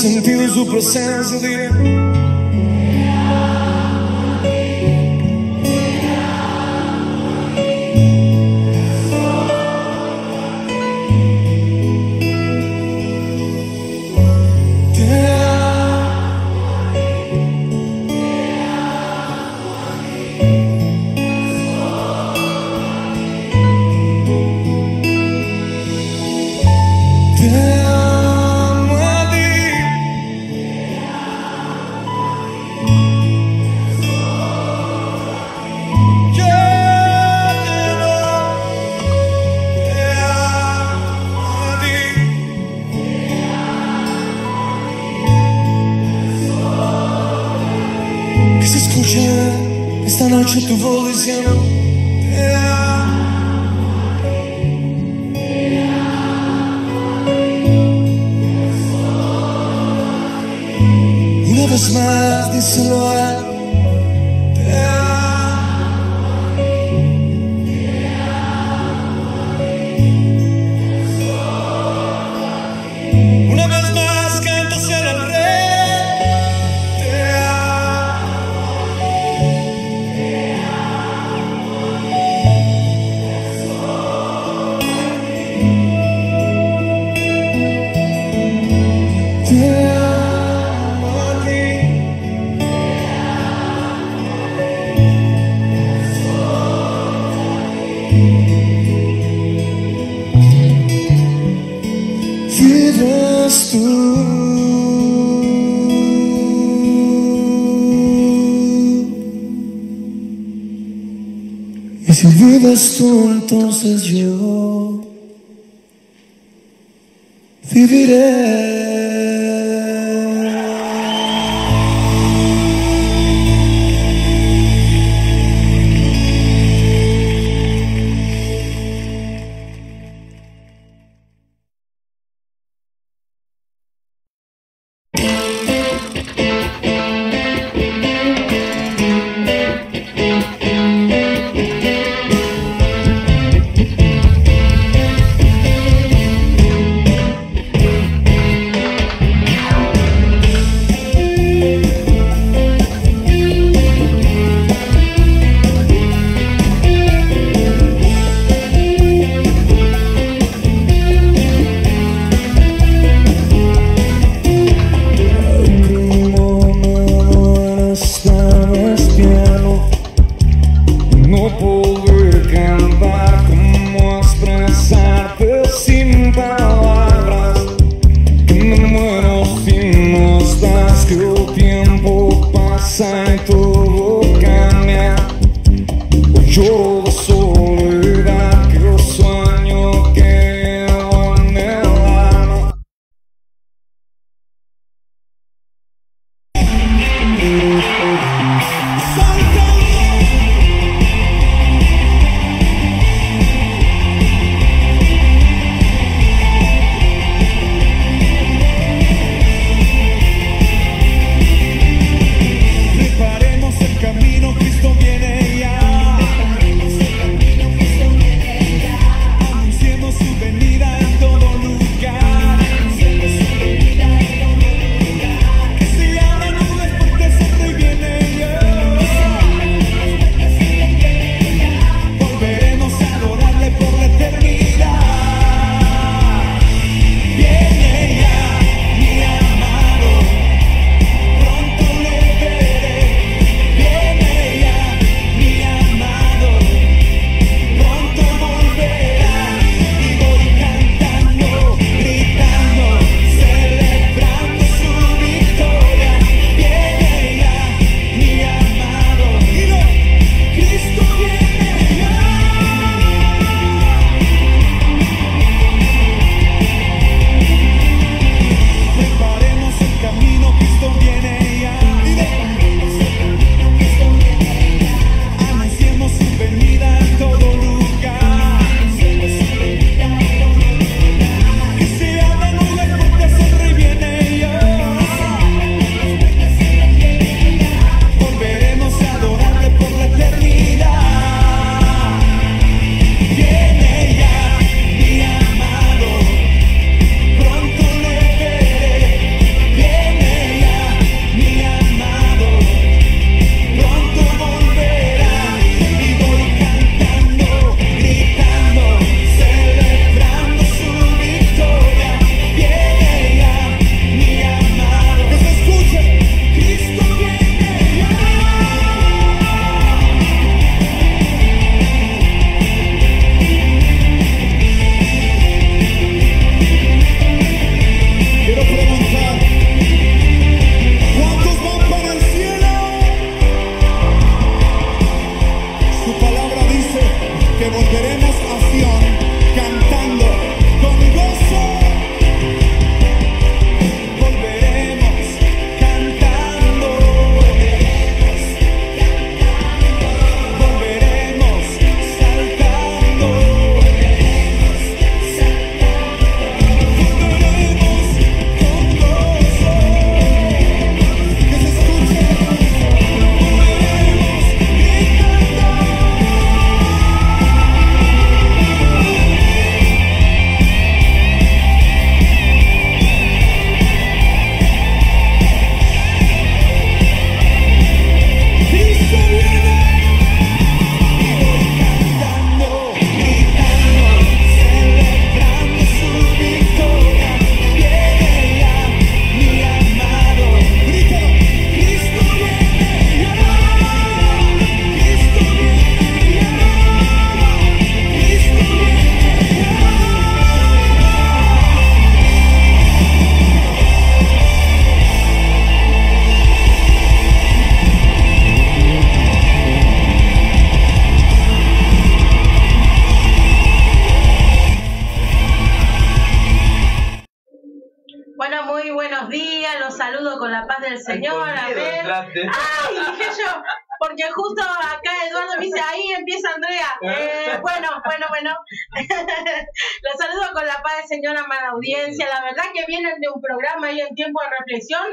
Sentiu o processo de Pues tú, entonces yo viviré. En tiempo de reflexión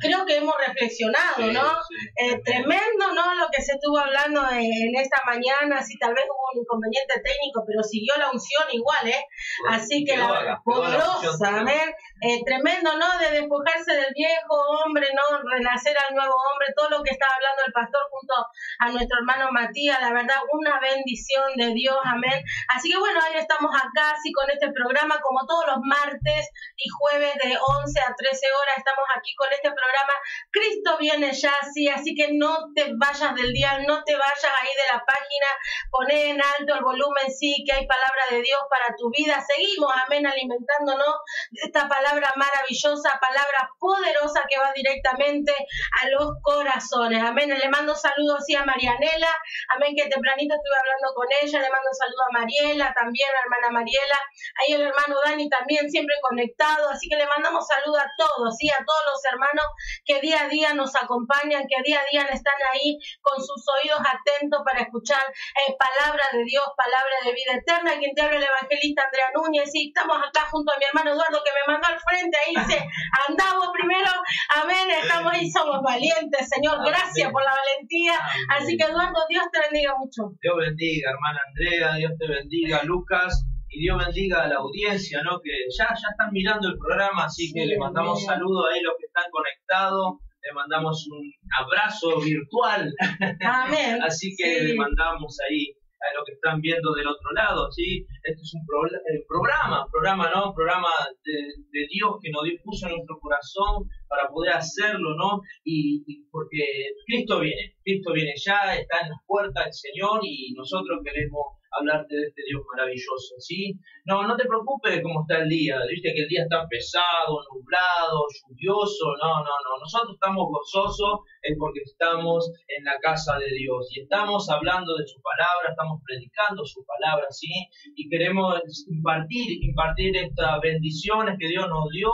creo que hemos reflexionado, ¿no? Eh, tremendo, ¿no? Lo que se estuvo hablando en, esta mañana, si tal vez hubo un inconveniente técnico, pero siguió la unción igual, ¿eh? Así que la poderosa, ver, eh, tremendo, ¿no? De despojarse del viejo hombre, ¿no? Renacer al nuevo hombre, todo lo que estaba hablando el pastor junto a nuestro hermano Matías, la verdad, una bendición de Dios, amén. Así que bueno, ahí estamos acá, sí, con este programa, como todos los martes y jueves de 11 a 13 horas, estamos aquí con este programa. Cristo viene ya, sí, así que no te vayas del día, no te vayas ahí de la página, poné en alto el volumen, sí, que hay palabra de Dios para tu vida. Seguimos, amén, alimentándonos de esta palabra maravillosa, palabra poderosa que va directamente a los corazones. Amén. Le mando saludos sí a Marianela, amén, que tempranito estuve hablando con ella, le mando un saludo a Mariela, también a hermana Mariela, ahí el hermano Dani también siempre conectado, así que le mandamos saludos a todos, sí, a todos los hermanos que día a día nos acompañan, que día a día están ahí con sus oídos atentos para escuchar eh, palabra de Dios, palabra de vida eterna. Quien te habla el evangelista Andrea Núñez y estamos acá junto a mi hermano Eduardo que me mandó al frente ahí dice, andamos primero, amén, estamos ahí, somos valientes, Señor, gracias por la valentía. Así que Eduardo, Dios te bendiga mucho. Dios bendiga, hermana Andrea, Dios te bendiga, Lucas y Dios bendiga a la audiencia, ¿no? Que ya, ya están mirando el programa, así que le mandamos saludos a los que están conectados, le mandamos un abrazo virtual. Amén. así que le mandamos ahí a los que están viendo del otro lado, ¿sí? Este es un eh, programa, programa, ¿no? Programa de, Dios que nos puso en nuestro corazón para poder hacerlo, ¿no? Y, y, porque Cristo viene, Cristo viene ya, está en las puertas del Señor y nosotros queremos hablarte de este Dios maravilloso, ¿sí? No, no te preocupes de cómo está el día, viste que el día está pesado, nublado, lluvioso, no, no, no, nosotros estamos gozosos es porque estamos en la casa de Dios y estamos hablando de su palabra, estamos predicando su palabra, ¿sí? Y queremos impartir, impartir estas bendiciones que Dios nos dio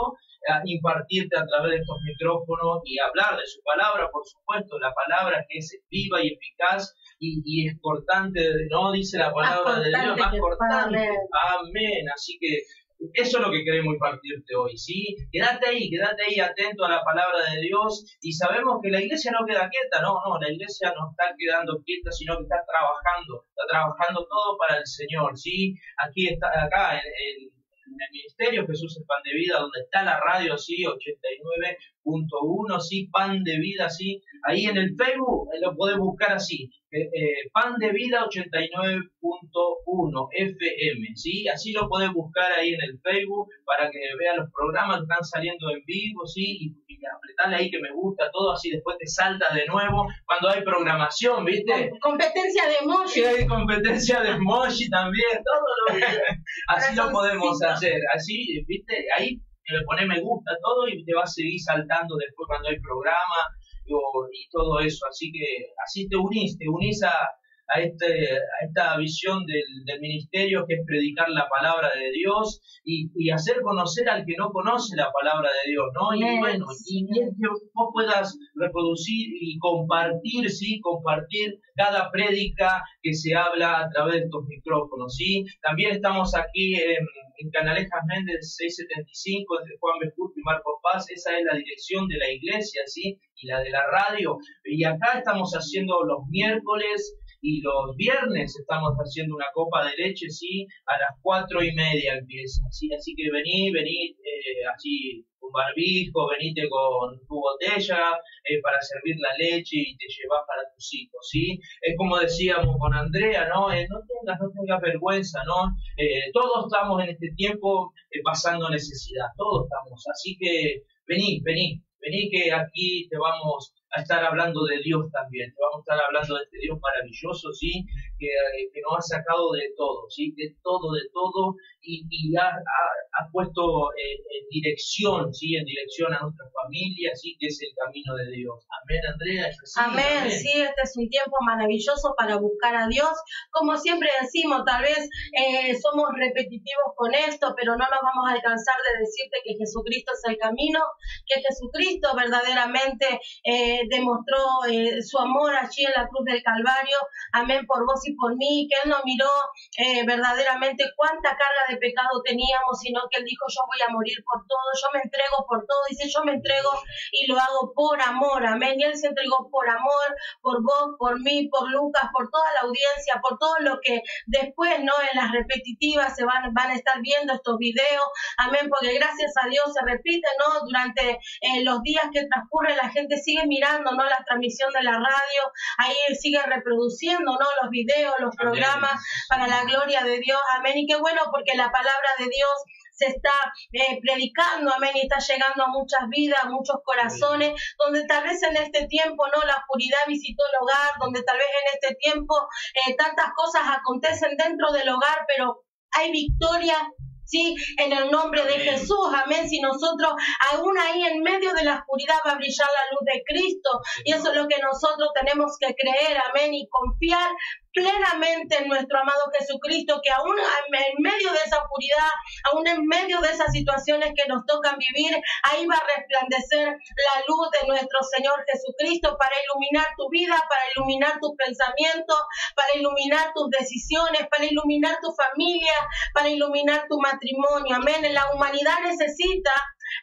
impartirte a través de estos micrófonos y hablar de su palabra, por supuesto, la palabra que es viva y eficaz y, es cortante, ¿no? Dice la palabra de Dios, más cortante. Amén. Así que eso es lo que queremos impartirte hoy, ¿sí? Quédate ahí, quédate ahí atento a la palabra de Dios y sabemos que la iglesia no queda quieta, no, no, la iglesia no está quedando quieta, sino que está trabajando, está trabajando todo para el Señor, ¿sí? Aquí está, acá en, el Ministerio Jesús el Pan de Vida, donde está la radio, sí, 89.1, sí, Pan de Vida, sí. Ahí en el Facebook lo podés buscar así, eh, eh, Pan de Vida 89.1 FM, ¿sí? Así lo podés buscar ahí en el Facebook para que vean los programas que están saliendo en vivo, ¿sí? Y, y apretarle ahí que me gusta todo, así después te salta de nuevo cuando hay programación, ¿viste? competencia de emoji. Hay competencia de emoji también, todo lo Así lo podemos hacer, así, ¿viste? Ahí le pones me gusta todo y te va a seguir saltando después cuando hay programa y todo eso. Así que así te unís, te unís a, a, este, a esta visión del, del, ministerio que es predicar la palabra de Dios y, y, hacer conocer al que no conoce la palabra de Dios, ¿no? Y bueno, y, y que vos puedas reproducir y compartir, ¿sí? Compartir cada prédica que se habla a través de estos micrófonos, ¿sí? También estamos aquí en, en Canalejas Méndez 675 entre Juan Bejusto y Marcos Paz, esa es la dirección de la iglesia, ¿sí? Y la de la radio. Y acá estamos haciendo los miércoles y los viernes estamos haciendo una copa de leche, sí, a las cuatro y media empieza, ¿sí? así que vení, vení eh, así con barbijo, venite con tu botella eh, para servir la leche y te llevas para tus hijos, ¿sí? Es como decíamos con Andrea, ¿no? Eh, no tengas, no tengas vergüenza, ¿no? Eh, todos estamos en este tiempo eh, pasando necesidad, todos estamos, así que vení, vení, vení que aquí te vamos a estar hablando de Dios también. Vamos a estar hablando de este Dios maravilloso, ¿sí? Que, que nos ha sacado de todo, ¿sí? De todo, de todo, y, y ha, ha, puesto en, dirección, ¿sí? En dirección a nuestra familia, ¿sí? Que es el camino de Dios. Amén, Andrea. amén, sí, este es un tiempo maravilloso para buscar a Dios. Como siempre decimos, tal vez eh, somos repetitivos con esto, pero no nos vamos a alcanzar de decirte que Jesucristo es el camino, que Jesucristo verdaderamente eh, demostró eh, su amor allí en la cruz del Calvario, amén, por vos y por mí, que Él no miró eh, verdaderamente cuánta carga de pecado teníamos, sino que Él dijo, yo voy a morir por todo, yo me entrego por todo, dice, yo me entrego y lo hago por amor, amén, y Él se entregó por amor, por vos, por mí, por Lucas, por toda la audiencia, por todo lo que después, ¿no? En las repetitivas se van, van a estar viendo estos videos, amén, porque gracias a Dios se repite, ¿no? Durante eh, los días que transcurren la gente sigue mirando, ¿no? La transmisión de la radio, ahí sigue reproduciendo, ¿no? Los videos, los programas para la gloria de Dios, amén, y qué bueno porque la palabra de Dios se está eh, predicando, amén, y está llegando a muchas vidas, a muchos corazones, donde tal vez en este tiempo, ¿no? La oscuridad visitó el hogar, donde tal vez en este tiempo eh, tantas cosas acontecen dentro del hogar, pero hay victoria ¿sí? En el nombre de Jesús, amén. Si nosotros, aún ahí en medio de la oscuridad va a brillar la luz de Cristo. Y eso es lo que nosotros tenemos que creer, amén, y confiar plenamente en nuestro amado Jesucristo, que aún en medio de esa oscuridad, aún en medio de esas situaciones que nos tocan vivir, ahí va a resplandecer la luz de nuestro Señor Jesucristo para iluminar tu vida, para iluminar tus pensamientos, para iluminar tus decisiones, para iluminar tu familia, para iluminar tu matrimonio. Amén. La humanidad necesita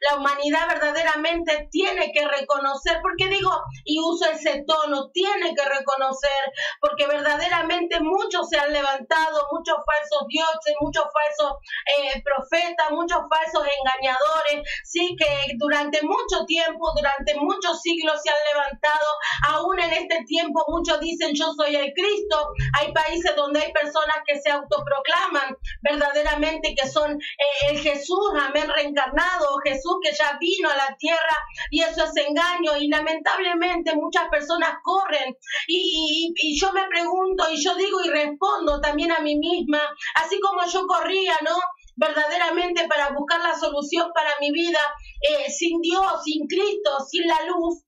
la humanidad verdaderamente tiene que reconocer, porque digo, y uso ese tono, tiene que reconocer, porque verdaderamente muchos se han levantado, muchos falsos dioses, muchos falsos eh, profetas, muchos falsos engañadores, sí, que durante mucho tiempo, durante muchos siglos se han levantado, aún en este tiempo muchos dicen yo soy el Cristo, hay países donde hay personas que se autoproclaman verdaderamente que son eh, el Jesús, amén, reencarnado, Jesús Jesús que ya vino a la tierra y eso es engaño y lamentablemente muchas personas corren y, yo me pregunto y yo digo y respondo también a mí misma, así como yo corría, ¿no? verdaderamente para buscar la solución para mi vida, eh, sin Dios, sin Cristo, sin la luz,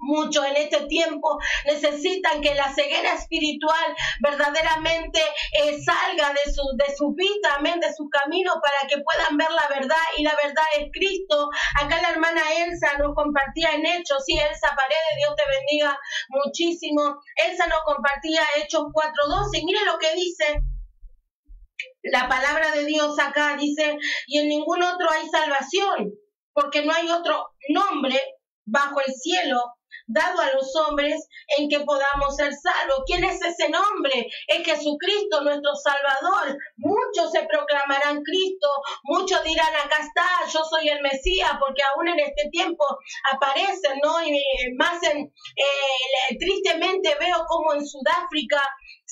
Muchos en este tiempo necesitan que la ceguera espiritual verdaderamente eh, salga de su, de su vida, amén, de su camino para que puedan ver la verdad y la verdad es Cristo. Acá la hermana Elsa nos compartía en Hechos, sí, Elsa Paredes, Dios te bendiga muchísimo. Elsa nos compartía Hechos 4.12 mire lo que dice. La palabra de Dios acá dice, y en ningún otro hay salvación, porque no hay otro nombre bajo el cielo dado a los hombres en que podamos ser salvos. ¿Quién es ese nombre? Es Jesucristo, nuestro Salvador. Muchos se proclamarán Cristo, muchos dirán, acá está, yo soy el Mesías, porque aún en este tiempo aparecen, ¿no? Y más en, eh, tristemente veo como en Sudáfrica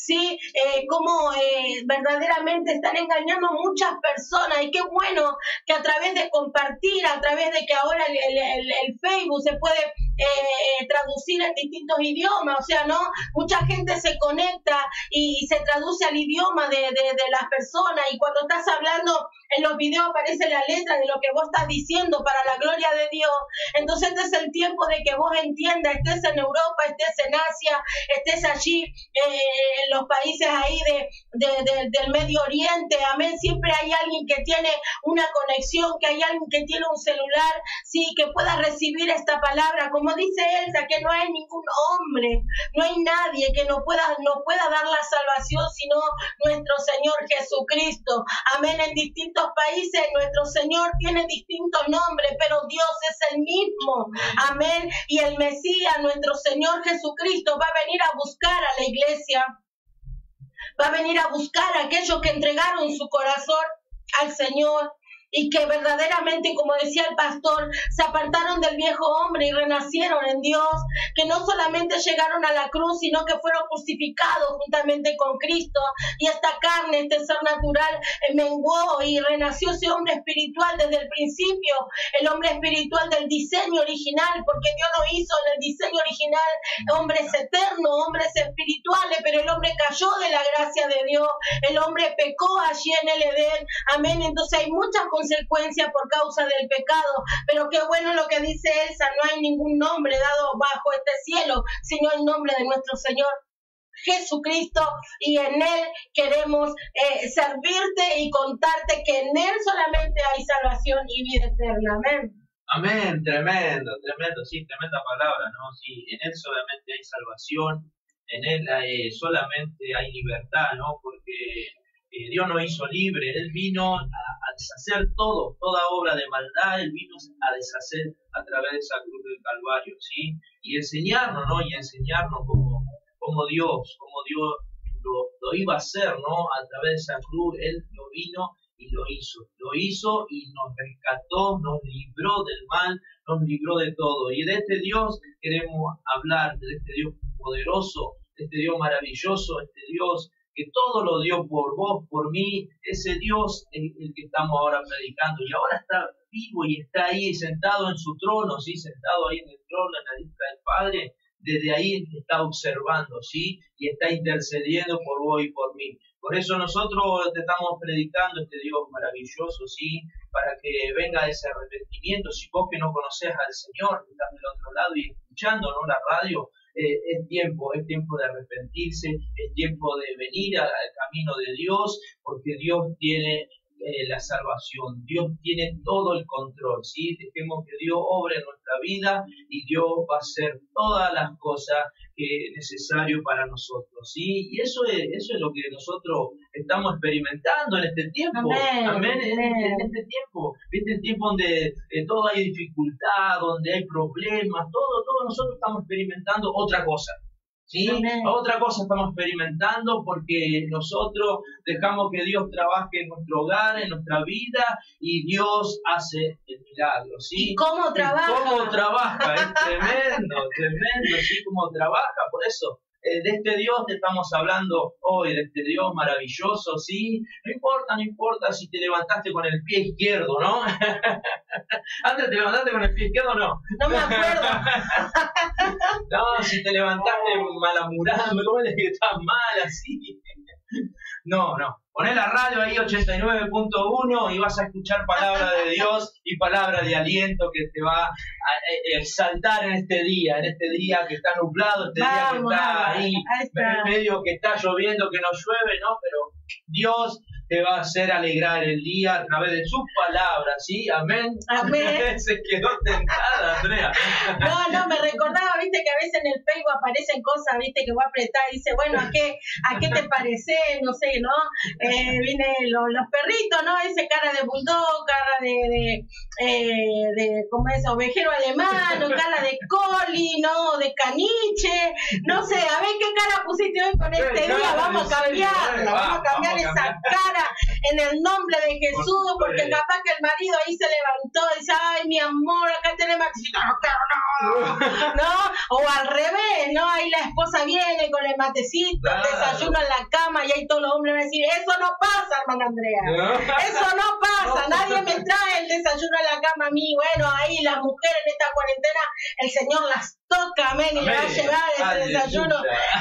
¿sí? Eh, cómo eh, verdaderamente están engañando muchas personas y qué bueno que a través de compartir, a través de que ahora el, el, Facebook se puede eh, traducir en distintos idiomas, o sea, ¿no? Mucha gente se conecta y, se traduce al idioma de, de, de las personas y cuando estás hablando en los videos aparece la letra de lo que vos estás diciendo para la gloria de Dios. Entonces este es el tiempo de que vos entiendas, estés en Europa, estés en Asia, estés allí eh, en los países ahí de, del Medio Oriente, amén. Siempre hay alguien que tiene una conexión, que hay alguien que tiene un celular, sí, que pueda recibir esta palabra. Como dice Elsa, que no hay ningún hombre, no hay nadie que nos pueda, nos pueda dar la salvación, sino nuestro Señor Jesucristo. Amén. En distintos países nuestro Señor tiene distintos nombres, pero Dios es el mismo. Amén. Y el Mesías, nuestro Señor Jesucristo, va a venir a buscar a la iglesia. Va a venir a buscar a aquellos que entregaron su corazón al Señor. Y que verdaderamente, como decía el pastor, se apartaron del viejo hombre y renacieron en Dios, que no solamente llegaron a la cruz, sino que fueron crucificados juntamente con Cristo y esta carne, este ser natural, eh, menguó y renació ese hombre espiritual desde el principio, el hombre espiritual del diseño original, porque Dios no hizo en el diseño original hombres eternos, hombres espirituales, pero el hombre cayó de la gracia de Dios, el hombre pecó allí en el Edén, amén, entonces hay muchas consecuencias por causa del pecado, pero qué bueno lo que dice Elsa, no hay ningún nombre dado bajo este cielo, sino el nombre de nuestro Señor. Jesucristo y en Él queremos eh, servirte y contarte que en Él solamente hay salvación y vida eterna. Amén. Amén, tremendo, tremendo, sí, tremenda palabra, ¿no? Sí, en Él solamente hay salvación, en Él eh, solamente hay libertad, ¿no? Porque eh, Dios no hizo libre, Él vino a, deshacer todo, toda obra de maldad, Él vino a deshacer a través de esa cruz del Calvario, ¿sí? Y enseñarnos, ¿no? Y enseñarnos como, como Dios, como Dios lo, lo iba a hacer, ¿no? A través de esa cruz, Él lo vino y lo hizo. Lo hizo y nos rescató, nos libró del mal, nos libró de todo. Y de este Dios queremos hablar, de este Dios poderoso, de este Dios maravilloso, este Dios que todo lo dio por vos, por mí, ese Dios es el que estamos ahora predicando. Y ahora está vivo y está ahí sentado en su trono, ¿sí? Sentado ahí en el trono, en la lista del Padre. Desde ahí está observando, ¿sí? Y está intercediendo por vos y por mí. Por eso nosotros te estamos predicando este Dios maravilloso, ¿sí? Para que venga ese arrepentimiento. Si vos que no conoces al Señor, que estás del otro lado y escuchando, ¿no? La radio, eh, es tiempo, es tiempo de arrepentirse, es tiempo de venir al, al camino de Dios, porque Dios tiene eh, la salvación, Dios tiene todo el control, ¿sí? Dejemos que Dios obre en nuestra vida y Dios va a hacer todas las cosas que es necesario para nosotros, ¿sí? Y eso es, eso es lo que nosotros estamos experimentando en este tiempo, Amén, amén, en, este tiempo. En tiempo donde eh, todo hay dificultad, donde hay problemas, todo, todo nosotros estamos experimentando otra cosa. ¿Sí? Amén. Otra cosa estamos experimentando porque nosotros dejamos que Dios trabaje en nuestro hogar, en nuestra vida y Dios hace el milagro, ¿sí? ¿Y cómo Y trabaja? cómo trabaja, es tremendo, tremendo, sí, cómo trabaja, por eso. Eh, de este Dios te estamos hablando hoy, de este Dios maravilloso, ¿sí? No importa, no importa si te levantaste con el pie izquierdo, ¿no? Antes te levantaste con el pie izquierdo, no. No me acuerdo. No, si te levantaste malamurado, ¿cómo es que estás mal así? No, no. Poné la radio ahí 89.1 y vas a escuchar palabra de Dios y palabra de aliento que te va a exaltar en este día, en este día que está nublado, este día que está ahí, ahí está. medio que está lloviendo, que no llueve, ¿no? Pero Dios te va a hacer alegrar el día a través de sus palabras, ¿sí? Amén. Amén. Se quedó tentada, Andrea. No, no, me recordaba, viste, que a veces en el Facebook aparecen cosas, viste, que voy a apretar y dice, bueno, ¿a qué, a qué te parece? No sé, ¿no? Eh, viene lo- los perritos, ¿no? Ese cara de bulldog, cara de, de, eh, de ¿cómo es? Ovejero alemán, o cara de coli, ¿no? De caniche, no sé, a ver qué cara pusiste hoy con este día, vamos a eh, vamos a cambiar esa cambiar. cara en el nombre de Jesús, Por porque capaz que el marido ahí se levantó y dice, ay, mi amor, acá tenemos ¿no? O al revés, ¿no? Ahí la esposa viene con el matecito, Claro. el desayuno en la cama y ahí todos los hombres van a decir, eso no pasa, hermana Andrea. Eso no pasa, No. nadie me trae el desayuno a la cama a mí. Bueno, ahí las mujeres en esta cuarentena, el Señor las toca, amén, y le va a llevar ese Aleluya. desayuno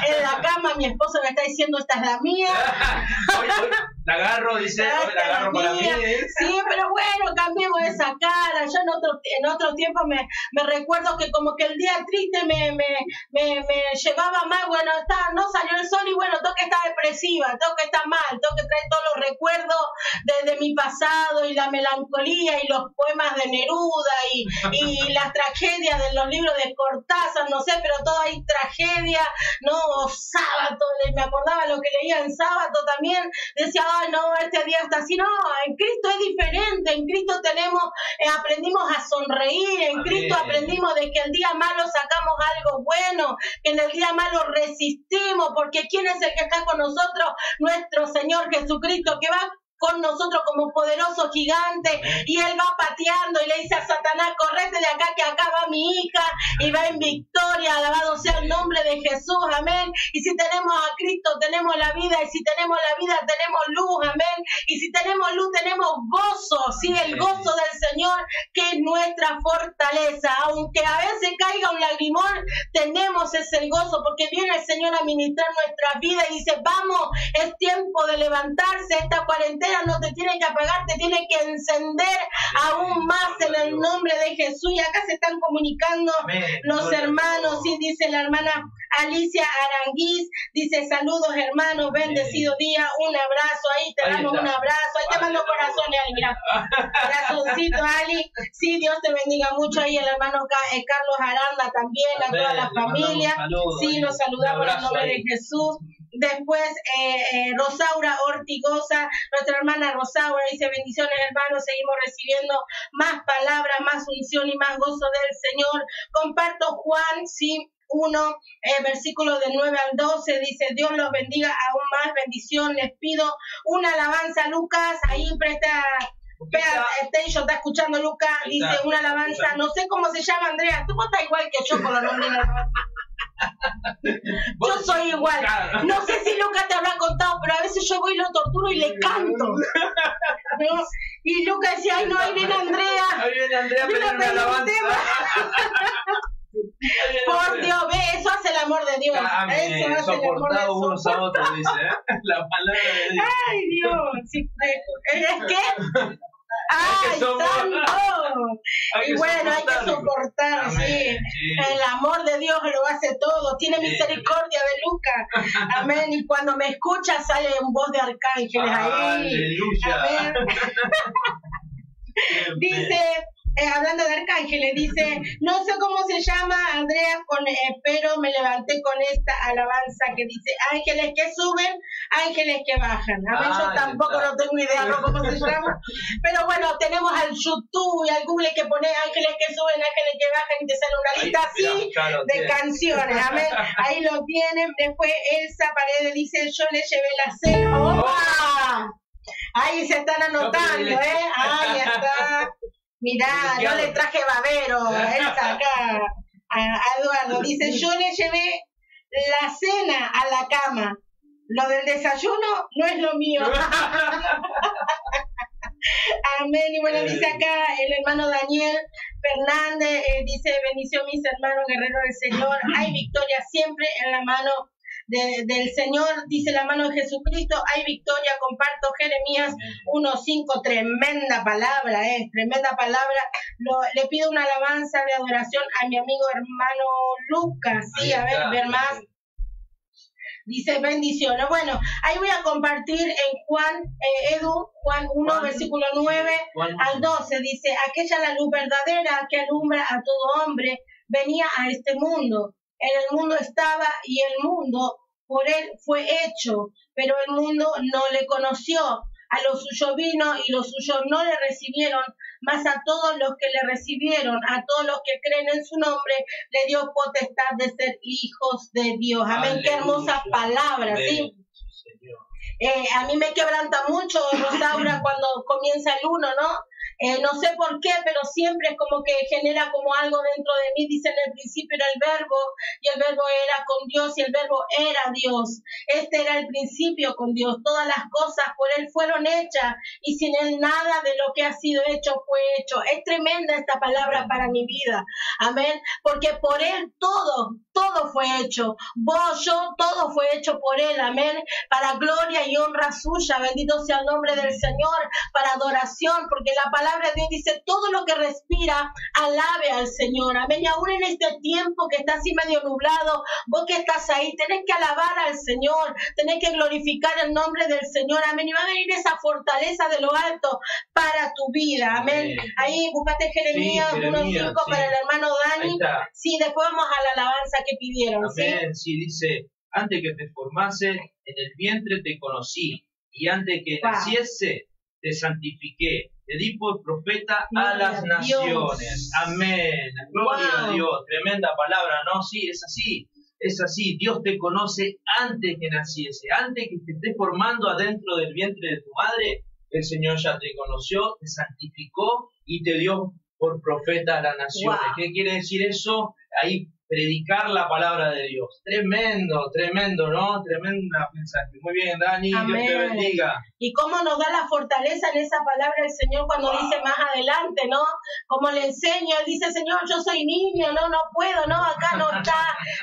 en la cama. Mi esposo me está diciendo, esta es la mía. Hoy, hoy la agarro, dice, hoy la agarro para mí. ¿eh? Sí, pero bueno, cambiemos esa cara. Yo en otro, en otro tiempo me, me recuerdo que como que el día triste me, me, me, me llevaba más, bueno, está, no salió el sol y bueno, tengo que estar depresiva, tengo que estar mal, tengo que traer todos los recuerdos de, de mi pasado y la melancolía y los poemas de Neruda y, y las tragedias de los libros de Cortázar, no sé, pero todo ahí tragedia, no, sábado, me acordaba lo que leía en sábado también, decía, ay no, este día está así, no, en Cristo es diferente, en Cristo tenemos, eh, aprendimos a sonreír, en Amén. Cristo aprendimos de que el día malo sacamos algo bueno, que en el día malo resistimos, porque ¿quién es el que está con nosotros? Nuestro Señor Jesucristo, que va con nosotros como poderoso gigante y Él va pateando y le dice a Satanás, correte de acá que acá va mi hija y va en victoria, alabado sea el nombre de Jesús, amén. Y si tenemos a Cristo, tenemos la vida y si tenemos la vida, tenemos luz, amén. Y si tenemos luz, tenemos gozo, sí, el gozo del Señor que es nuestra fortaleza. Aunque a veces caiga un lagrimón, tenemos ese gozo porque viene el Señor a ministrar nuestra vida y dice, vamos, es tiempo de levantarse, esta cuarentena no te tiene que apagar, te tiene que encender aún más en el nombre de Jesús. Y acá se están comunicando los hermanos, sí, dice la hermana Alicia Aranguiz, dice saludos hermanos, bendecido día, un abrazo, ahí te damos un abrazo, ahí te mando corazones, Ali, mira, corazoncito Ali, sí, Dios te bendiga mucho, ahí el hermano eh, Carlos Aranda también, a toda la familia, sí, los saludamos en nombre de Jesús. Después, eh, eh, Rosaura Ortigosa, nuestra hermana Rosaura, dice bendiciones hermanos, seguimos recibiendo más palabras, más unción y más gozo del Señor. Comparto Juan, sí, 1, eh, versículo del 9 al 12, dice, Dios los bendiga aún más, bendición, les pido una alabanza, Lucas, ahí presta... Station está escuchando Lucas, dice una alabanza, no sé cómo se llama Andrea, tú estás igual que yo con los nombres Yo soy igual. No sé si Lucas te habrá contado, pero a veces yo voy y lo torturo y le canto. Y Lucas decía, ay no, ahí viene Andrea. Ahí viene Andrea, pero una alabanza. Por Dios, ve, eso hace el amor de Dios. Amén. Eso hace el amor de Dios. unos a otros, dice, ¿eh? La palabra de Dios. Ay, Dios. Sí, ¿Es que? ¡Ay, santo! Y bueno, hay que soportar. Amén, sí. El amor de Dios lo hace todo. Tiene misericordia de Lucas. Amén. Y cuando me escucha sale en voz de arcángeles ahí. Aleluya. Amén. Dice, eh, hablando de arcángeles, dice, no sé cómo se llama Andrea, con, eh, pero me levanté con esta alabanza que dice, ángeles que suben, ángeles que bajan. Amén, Ah, yo tampoco está. no tengo idea ¿no? cómo se llama. Pero bueno, tenemos al YouTube y al Google que pone ángeles que suben, ángeles que bajan y te sale una lista así de tiene. canciones. Amén. Ahí lo tienen. Después Elsa Paredes dice, yo le llevé la cena. ¡Opa! Ahí se están anotando, ¿eh? Ahí está. Mirá, yo le traje babero, Elsa acá. A, a Eduardo dice, yo le llevé la cena a la cama. Lo del desayuno no es lo mío. Amén. Y bueno, dice acá el hermano Daniel Fernández, eh, dice, bendición mis hermanos guerreros del Señor. Hay victoria siempre en la mano de- del Señor, dice la mano de Jesucristo. Hay victoria, comparto Jeremías 1.5, tremenda palabra, eh, tremenda palabra. Lo- le pido una alabanza de adoración a mi amigo hermano Lucas. Sí, a ver, ver más. Dice bendiciones. Bueno, ahí voy a compartir en Juan, eh, Edu, Juan 1, Juan, versículo 9 Juan, al 12. Dice, aquella la luz verdadera que alumbra a todo hombre venía a este mundo. En el mundo estaba y el mundo por él fue hecho, pero el mundo no le conoció. A los suyos vino y los suyos no le recibieron, mas a todos los que le recibieron, a todos los que creen en su nombre, le dio potestad de ser hijos de Dios. Amén. Qué hermosa Aleluya. palabra, ¿sí? Eh, a mí me quebranta mucho, Rosaura, cuando comienza el uno, ¿no? Eh, no sé por qué, pero siempre es como que genera como algo dentro de mí. Dice en el principio era el verbo y el verbo era con Dios y el verbo era Dios. Este era el principio con Dios. Todas las cosas por Él fueron hechas y sin Él nada de lo que ha sido hecho fue hecho. Es tremenda esta palabra para mi vida. Amén. Porque por Él todo, todo fue hecho. Vos, yo, todo fue hecho por Él. Amén. Para gloria y honra suya. Bendito sea el nombre del Señor. Para adoración. Porque la palabra de Dios dice, todo lo que respira, alabe al Señor. Amén. Y aún en este tiempo que está así medio nublado, vos que estás ahí, tenés que alabar al Señor. Tenés que glorificar el nombre del Señor. Amén. Y va a venir esa fortaleza de lo alto para tu vida. Amén. Amén. Ahí buscaste Jeremías Sí, 1.5 Jeremías, sí. para el hermano Dani. Sí, después vamos a la alabanza que pidieron. ¿sí? Amén. Sí, dice, antes que te formase, en el vientre te conocí, y antes que Wow. naciese, te santifiqué. Te di por profeta a las naciones. Amén. Gloria Wow. a Dios. Tremenda palabra, ¿no? Sí, es así. Es así. Dios te conoce antes que naciese. Antes que te estés formando adentro del vientre de tu madre, el Señor ya te conoció, te santificó y te dio por profeta a las naciones. Wow. ¿Qué quiere decir eso? Ahí predicar la palabra de Dios. Tremendo, tremendo, ¿no? Tremenda mensaje. Muy bien, Dani, Dios te bendiga. Y cómo nos da la fortaleza en esa palabra el Señor cuando Wow. dice más adelante, ¿no? Como le enseña, él dice, Señor, yo soy niño, no, no puedo, no, acá no está,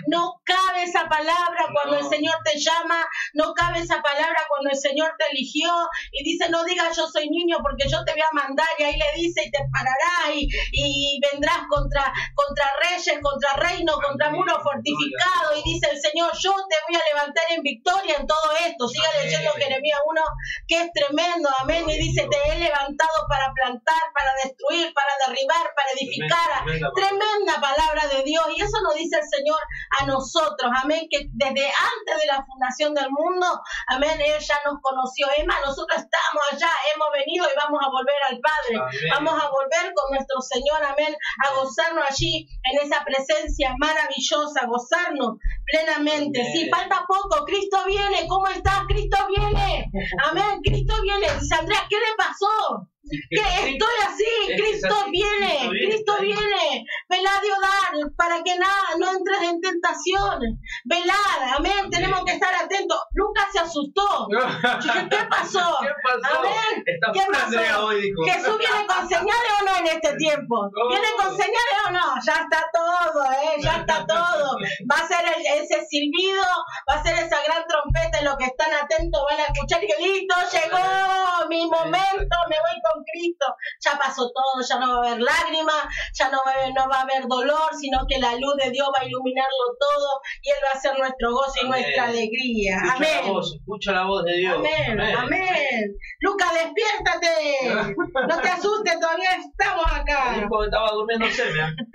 no cabe esa palabra cuando el Señor te llama, no cabe esa palabra cuando el Señor te eligió y dice, no digas yo soy niño porque yo te voy a mandar y ahí le dice y te pararás y, y vendrás contra, contra reyes, contra reinos, contra muros fortificados y dice el Señor, yo te voy a levantar en victoria en todo esto. Siga leyendo Jeremías 1 que es tremendo, amén. Y dice, te he levantado para plantar, para destruir, para derribar, para edificar. Tremenda Tremenda palabra de Dios. Y eso nos dice el Señor a nosotros, amén, que desde antes de la fundación del mundo, amén, Él ya nos conoció. Es más, nosotros estamos allá, hemos venido y vamos a volver al Padre. Amén. Vamos a volver con nuestro Señor, amén, a gozarnos allí en esa presencia maravillosa, gozarnos plenamente. Si falta poco, Cristo viene. ¿Cómo estás? Cristo viene. Amén, Cristo viene. Dice Andrea, ¿qué le pasó? Que estoy así, Es Cristo así, viene, Cristo viene, Cristo viene, velad y odar, para que nada, no entres en tentación, velad, amén, tenemos que estar atentos. Lucas se asustó, Dije, ¿qué pasó? ¿Qué pasó? Amén. Está ¿Qué pasó? hoy, dijo. Jesús viene con señales o no en este tiempo. Oh. ¿Viene con señales o no? Ya está todo, ¿eh? Ya está todo. Va a ser el- ese silbido, va a ser esa gran trompeta. y Los que están atentos van a escuchar y que listo, llegó mi momento, me voy con Cristo. Ya pasó todo, ya no va a haber lágrimas, ya no va a haber, no va a haber dolor, sino que la luz de Dios va a iluminarlo todo y Él va a ser nuestro gozo y nuestra alegría. Escucha la Amén. voz, escucha la voz de Dios. Amén, amén. Lucas, despiértate. No te asustes, todavía estamos acá. Que estaba durmiendo mira.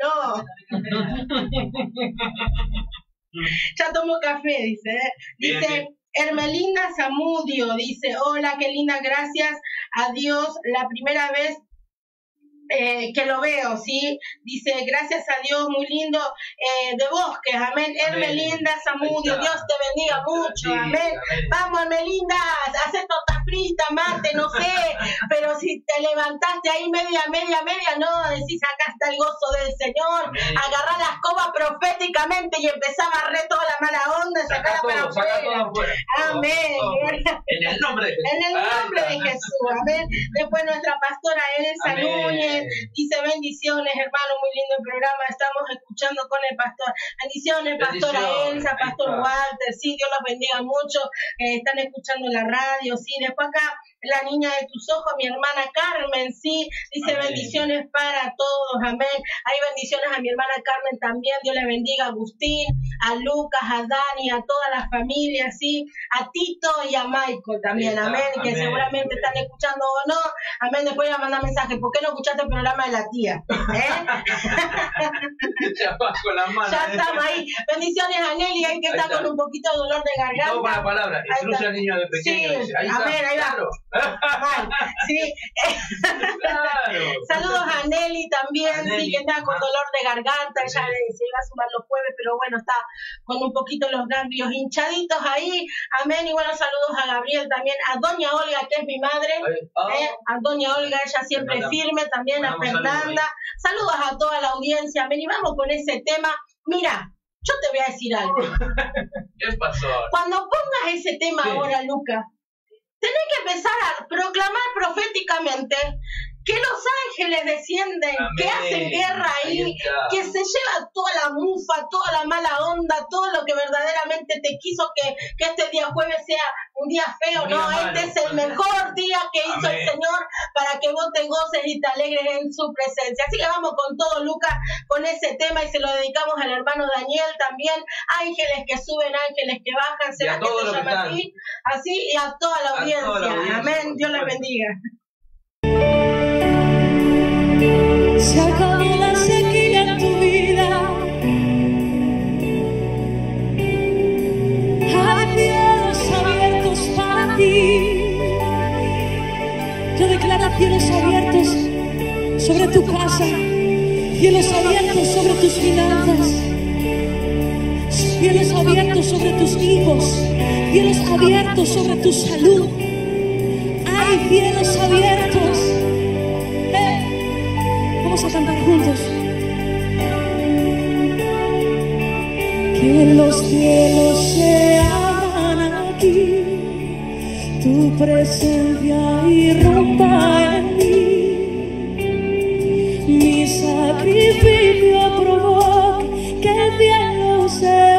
No. Ya tomó café, dice. ¿eh? Bien, Dice bien. Hermelinda Zamudio, dice, hola, qué linda, gracias a Dios, la primera vez eh, que lo veo, ¿sí? Dice, gracias a Dios, muy lindo, eh, de bosques, amén. Hermelinda Zamudio, está. Dios te bendiga mucho, amén. Vamos, Hermelinda, hace torta frita, mate, no sé, pero si te levantaste ahí media, media, media, no, decís, acá está el gozo del Señor, agarrá la escoba proféticamente y empezá a barrer toda la mala onda, Saca sacarla para afuera. Amén. En el nombre de Jesús. En el nombre de. Jesús, amén. Después nuestra pastora Elsa Amén. Dice bendiciones, hermano, muy lindo el programa, estamos escuchando con el pastor. Bendiciones, pastora Elsa, pastor. Walter, sí, Dios los bendiga mucho, eh, están escuchando la radio, sí. Después acá, la niña de tus ojos, mi hermana Carmen, sí, dice Amén. bendiciones para todos, amén. Hay bendiciones a mi hermana Carmen también, Dios le bendiga a Agustín, a Lucas, a Dani, a toda la familia, sí, a Tito y a Michael también, amén, que amén. seguramente están escuchando o no, amén, después voy a mandar mensaje, ¿por qué no escuchaste el programa de la tía? ¿Eh? Ya la mano. ya estamos ahí. Bendiciones a Nelly, ahí que Ahí está, está. con un poquito de dolor de todo con la garganta. palabra. Instruye al niño de pequeño. Sí, dice. Ahí amén, está. ahí va. Mal, sí. claro. Saludos a Nelly también, sí, que está con dolor de garganta, ella le- iba a sumar los jueves, pero bueno, está con un poquito los ganglios hinchaditos ahí, amén, y bueno, saludos a Gabriel también, a Doña Olga, que es mi madre, ah, eh, a Doña Olga, ella siempre firme, también a Fernanda, saludos a toda la audiencia, amén, y vamos con ese tema, mira, yo te voy a decir algo, ¿Qué pasó? cuando pongas ese tema Sí. ahora, Luca, tenés que empezar a proclamar proféticamente que los ángeles descienden, que Amén. hacen guerra ahí, Ahí que se lleva toda la mufa, toda la mala onda, todo lo que verdaderamente te quiso que, que este día jueves sea un día feo, Un no, día malo. este es el mejor día que hizo el Amén. Señor para que vos te goces y te alegres en su presencia. Así que vamos con todo, Lucas, con ese tema y se lo dedicamos al hermano Daniel también, ángeles que suben, ángeles que bajan, ¿será que que llama así? Así y a toda la A toda audiencia. la audiencia, Amén, Dios les bendiga. Se acabó la sequía en tu vida. Hay cielos abiertos para ti. Yo declaro cielos abiertos sobre tu casa, cielos abiertos sobre tus finanzas cielos abiertos sobre tus hijos, cielos abiertos sobre tu salud. Hay cielos abiertos juntos. Que los cielos sean aquí, tu presencia irrumpa en mí. Mi sacrificio provoca que el cielo sea.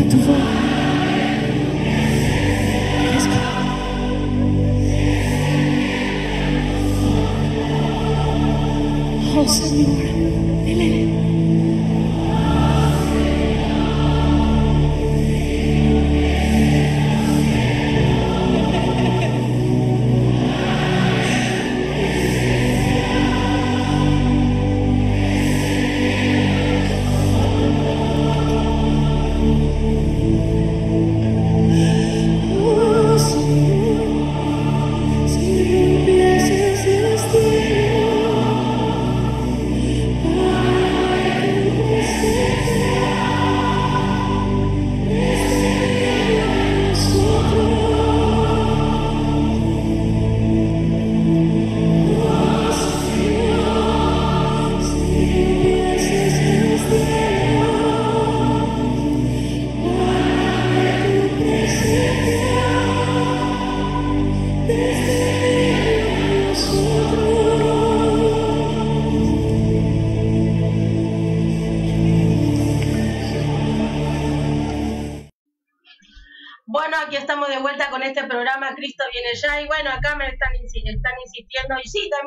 Señor. Levanta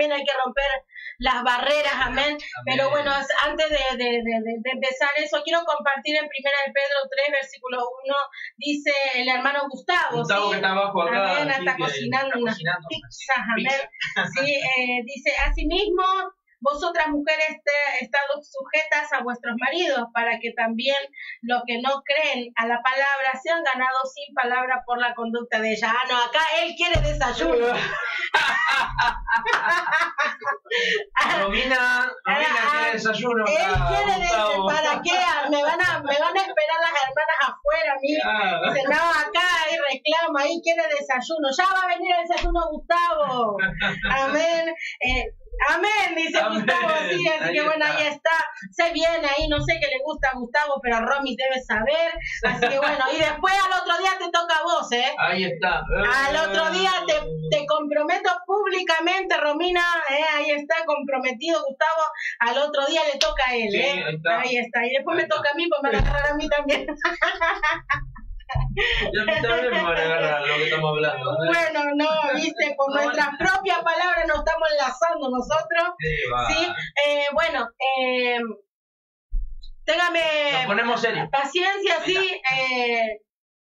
también hay que romper las barreras, amén. Pero bueno, es- antes de, de- de- de- empezar eso, quiero compartir en Primera de Pedro 3, versículo 1, dice el hermano Gustavo. Gustavo ¿sí? que está abajo acá. Amén, está cocinando unas pizzas, amén. Sí, eh, dice, asimismo, vosotras mujeres te, sujetas a vuestros maridos, para que también los que no creen a la palabra sean ganados sin palabra por la conducta de ella. Ah, no, acá él quiere desayuno. Romina, Romina Ah, quiere desayuno. Él quiere de- Gustavo. ¿para qué? Me van, a, me van a esperar las hermanas afuera, a mí. Ah. Dice, no, acá hay reclama, ahí quiere desayuno. Ya va a venir el desayuno Gustavo. Amén. Eh, amén, dice Amén. Gustavo, sí, así Ahí que bueno, está. ahí está. Se viene ahí, no sé qué le gusta a Gustavo, pero Romy debe saber. Así que bueno, y después al otro día te toca a vos, ¿eh? Ahí está. Al otro día te, te comprometo públicamente, Romina, ¿eh? ahí está comprometido Gustavo, al otro día le toca a él, Sí, ¿eh? ahí está. Ahí está, y después Ahí me toca a mí, pues me van a agarrar a mí también. Bueno, no, viste, por nuestras propias palabras nos estamos enlazando nosotros, Sí, va. ¿sí? Eh, bueno, eh, téngame Nos ponemos serios. paciencia, sí. Eh,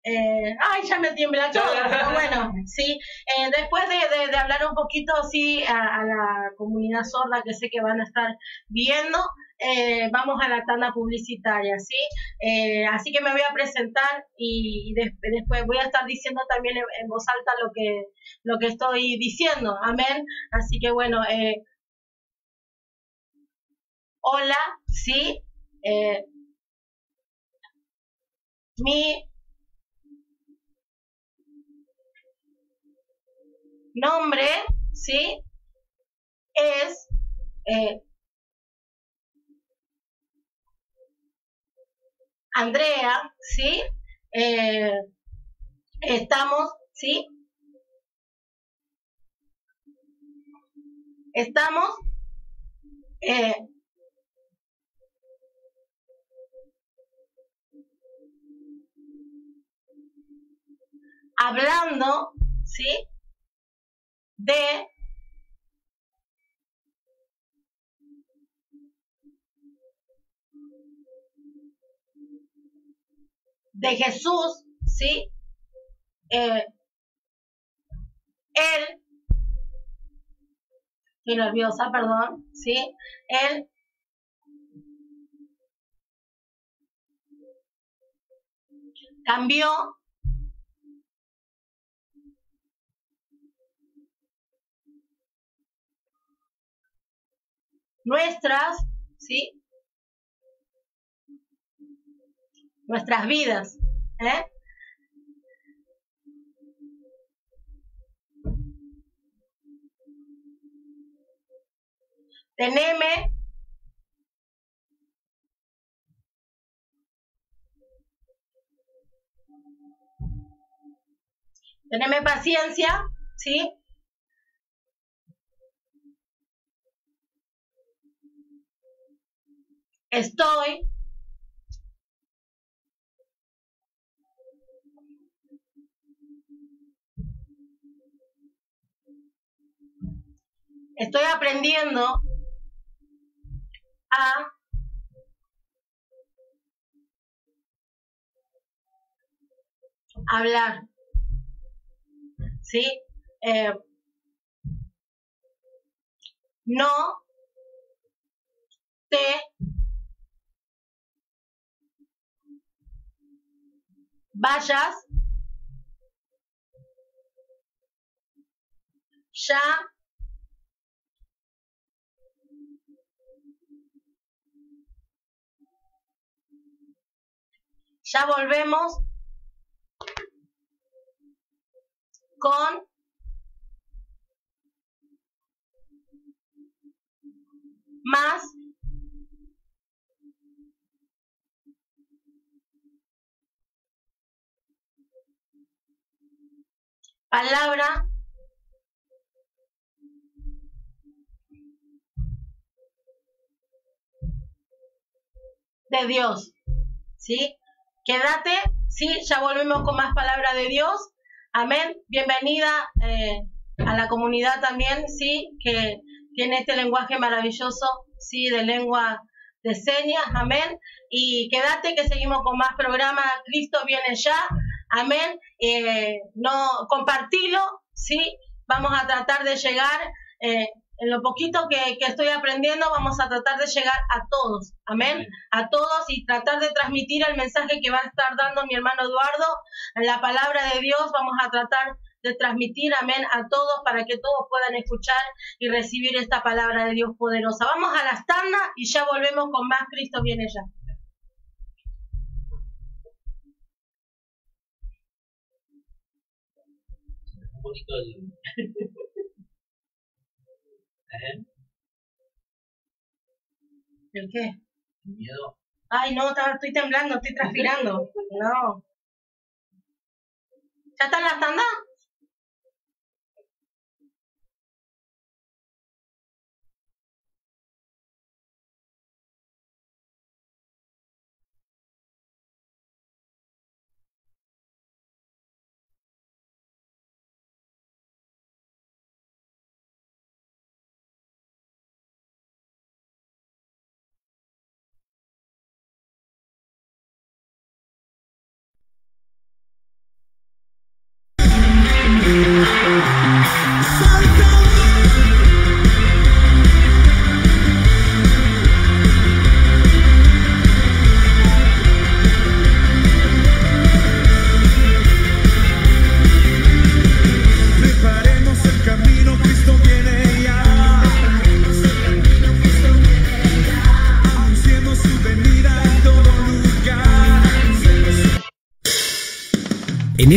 eh, ay, ya me tiembla todo, pero bueno, sí. Eh, después de, de- de hablar un poquito, sí, a, a la comunidad sorda que sé que van a estar viendo, eh, vamos a la tanda publicitaria, ¿sí? Eh, así que me voy a presentar y, y des- después voy a estar diciendo también en, en voz alta lo que, lo que estoy diciendo, amén. Así que bueno, eh, hola, sí. Eh, mi nombre, ¿sí? Es Andrea, ¿sí? Eh, estamos, ¿sí? Estamos eh, hablando, ¿sí? De de Jesús, ¿sí? Eh, él, estoy nerviosa, perdón, ¿sí? Él cambió nuestras, ¿sí? nuestras vidas. ¿eh? Teneme Teneme paciencia, ¿sí? Estoy estoy aprendiendo a hablar. ¿Sí? Eh, no te vayas ya ya volvemos con más palabra de Dios. ¿Sí? Quédate, sí, ya volvemos con más palabra de Dios. Amén. Bienvenida eh, a la comunidad también, sí, que tiene este lenguaje maravilloso, sí, de lengua de señas. Amén. Y quédate que seguimos con más programas. Cristo viene ya. Amén. Eh, no compartilo, sí. Vamos a tratar de llegar. Eh, en lo poquito que, estoy aprendiendo, vamos a tratar de llegar a todos, amén, a todos y tratar de transmitir el mensaje que va a estar dando mi hermano Eduardo, la palabra de Dios, vamos a tratar de transmitir, amén, a todos para que todos puedan escuchar y recibir esta palabra de Dios poderosa. Vamos a las tandas y ya volvemos con más Cristo viene ya. ¿Eh? ¿El qué? Miedo. Ay, no, estoy temblando, estoy transpirando. No. ¿Ya están las tandas?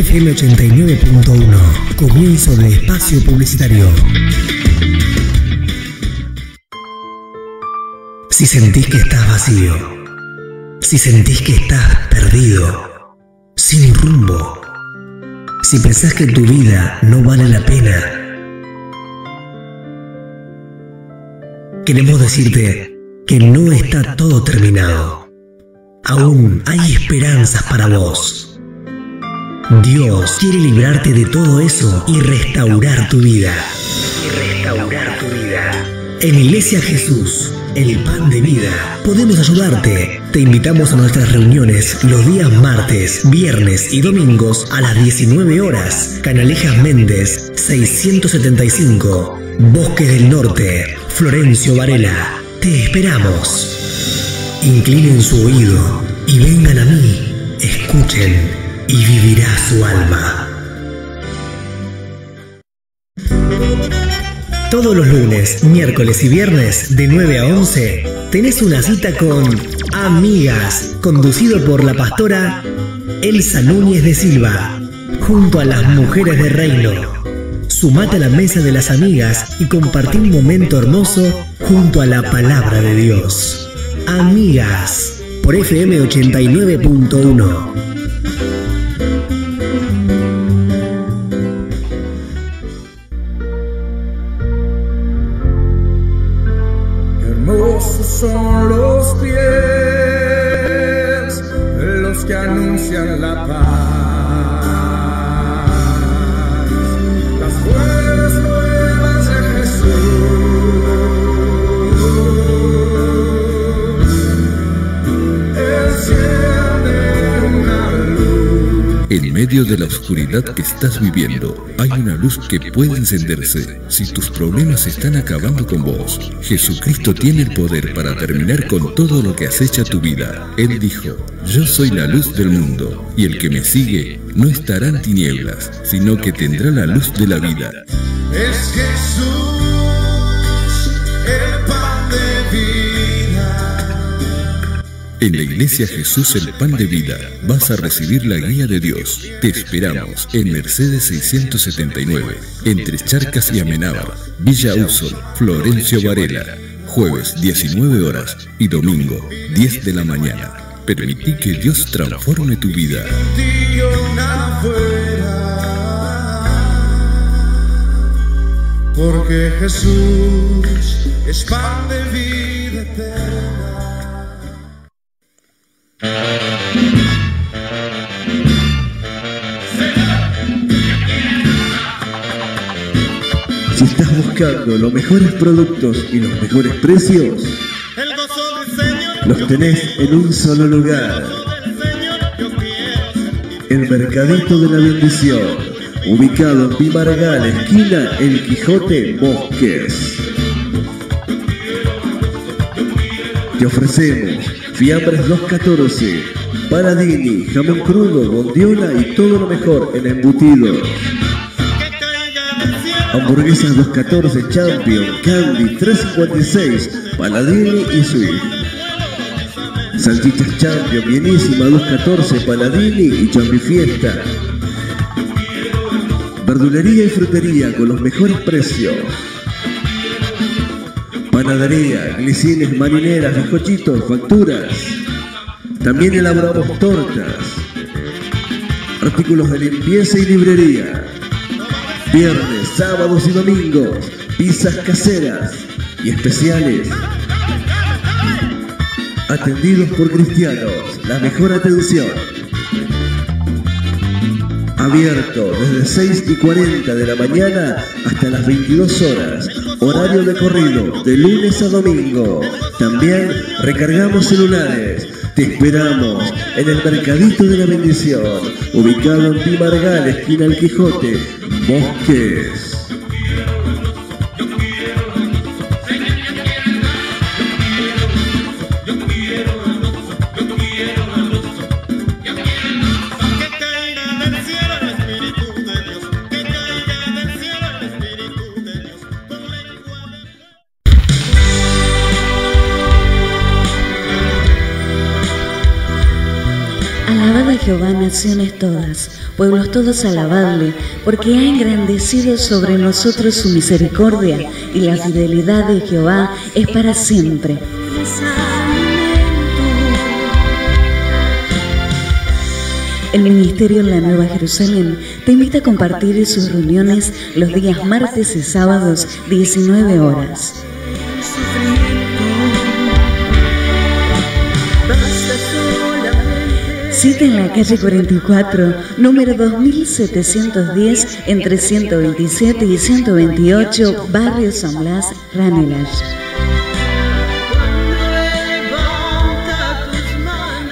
FM 89.1, comienzo de espacio publicitario. Si sentís que estás vacío, si sentís que estás perdido, sin rumbo, si pensás que tu vida no vale la pena, queremos decirte que no está todo terminado. Aún hay esperanzas para vos. Dios quiere librarte de todo eso y restaurar tu vida. Y restaurar tu vida. En Iglesia Jesús, el pan de vida, podemos ayudarte. Te invitamos a nuestras reuniones los días martes, viernes y domingos a las 19 horas. Canalejas Méndez, 675. Bosque del Norte, Florencio Varela. Te esperamos. Inclinen su oído y vengan a mí. Escuchen y vivirá su alma. Todos los lunes, miércoles y viernes de 9 a 11 tenés una cita con Amigas, conducido por la pastora Elsa Núñez de Silva, junto a las mujeres de reino. Sumate a la mesa de las amigas y compartí un momento hermoso junto a la palabra de Dios. Amigas, por FM 89.1. son los pies, los que anuncian la paz. Medio de la oscuridad que estás viviendo, hay una luz que puede encenderse. Si tus problemas están acabando con vos, Jesucristo tiene el poder para terminar con todo lo que acecha tu vida. Él dijo, yo soy la luz del mundo, y el que me sigue no estará en tinieblas, sino que tendrá la luz de la vida. Es Jesús, En la Iglesia Jesús el Pan de Vida vas a recibir la guía de Dios. Te esperamos en Mercedes 679, entre Charcas y Amenábar, Villa Usol, Florencio Varela. Jueves 19 horas y domingo 10 de la mañana. Permití que Dios transforme tu vida. Porque Jesús es pan de vida eterna. Si estás buscando los mejores productos y los mejores precios, los tenés en un solo lugar. El Mercadito de la Bendición, ubicado en Pimargal, esquina El Quijote Bosques. Te ofrecemos fiambres 214, paradini, jamón crudo, bondiola y todo lo mejor en cielo. Hamburguesas 214 Champion, Candy 356, Paladini y Sweet. Salchichas Champion, bienísima 214, Paladini y Champi Fiesta. Verdulería y frutería con los mejores precios. Panadería, glicines, marineras, bizcochitos, facturas. También elaboramos tortas. Artículos de limpieza y librería. Viernes, sábados y domingos, pizzas caseras y especiales. Atendidos por cristianos, la mejor atención. Abierto desde 6 y 40 de la mañana hasta las 22 horas. Horario de corrido, de lunes a domingo. También recargamos celulares. Te esperamos en el Mercadito de la Bendición, ubicado en Pimargal, esquina El Quijote, Bosques. Todas, pueblos todos alabadle, porque ha engrandecido sobre nosotros su misericordia y la fidelidad de Jehová es para siempre. El Ministerio en la Nueva Jerusalén te invita a compartir sus reuniones los días martes y sábados 19 horas. Cita en la calle 44, número 2710, entre 127 y 128, Barrio San Blas, Ranelage.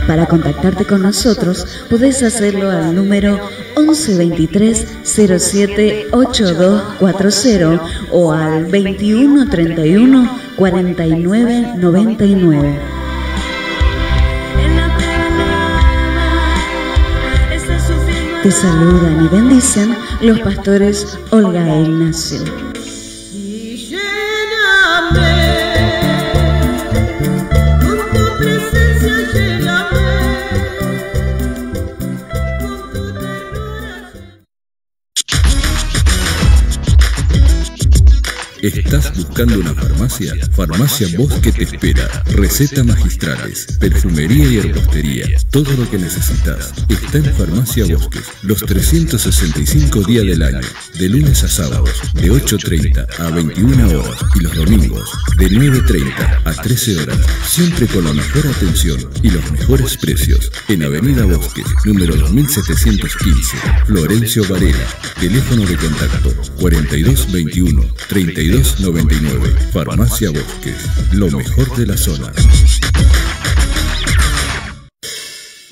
Para contactarte con nosotros, podés hacerlo al número 1123 07 8240 o al 2131 4999. Te saludan y bendicen los pastores Olga e Ignacio. Buscando una farmacia? Farmacia Bosque te espera. Receta magistrales, perfumería y herbostería. Todo lo que necesitas está en Farmacia Bosques. Los 365 días del año. De lunes a sábados, de 8.30 a 21 horas. Y los domingos, de 9.30 a 13 horas. Siempre con la mejor atención y los mejores precios. En Avenida Bosques, número 2715. Florencio Varela. Teléfono de contacto 4221 3299. Farmacia Bosques. Lo mejor de la zona.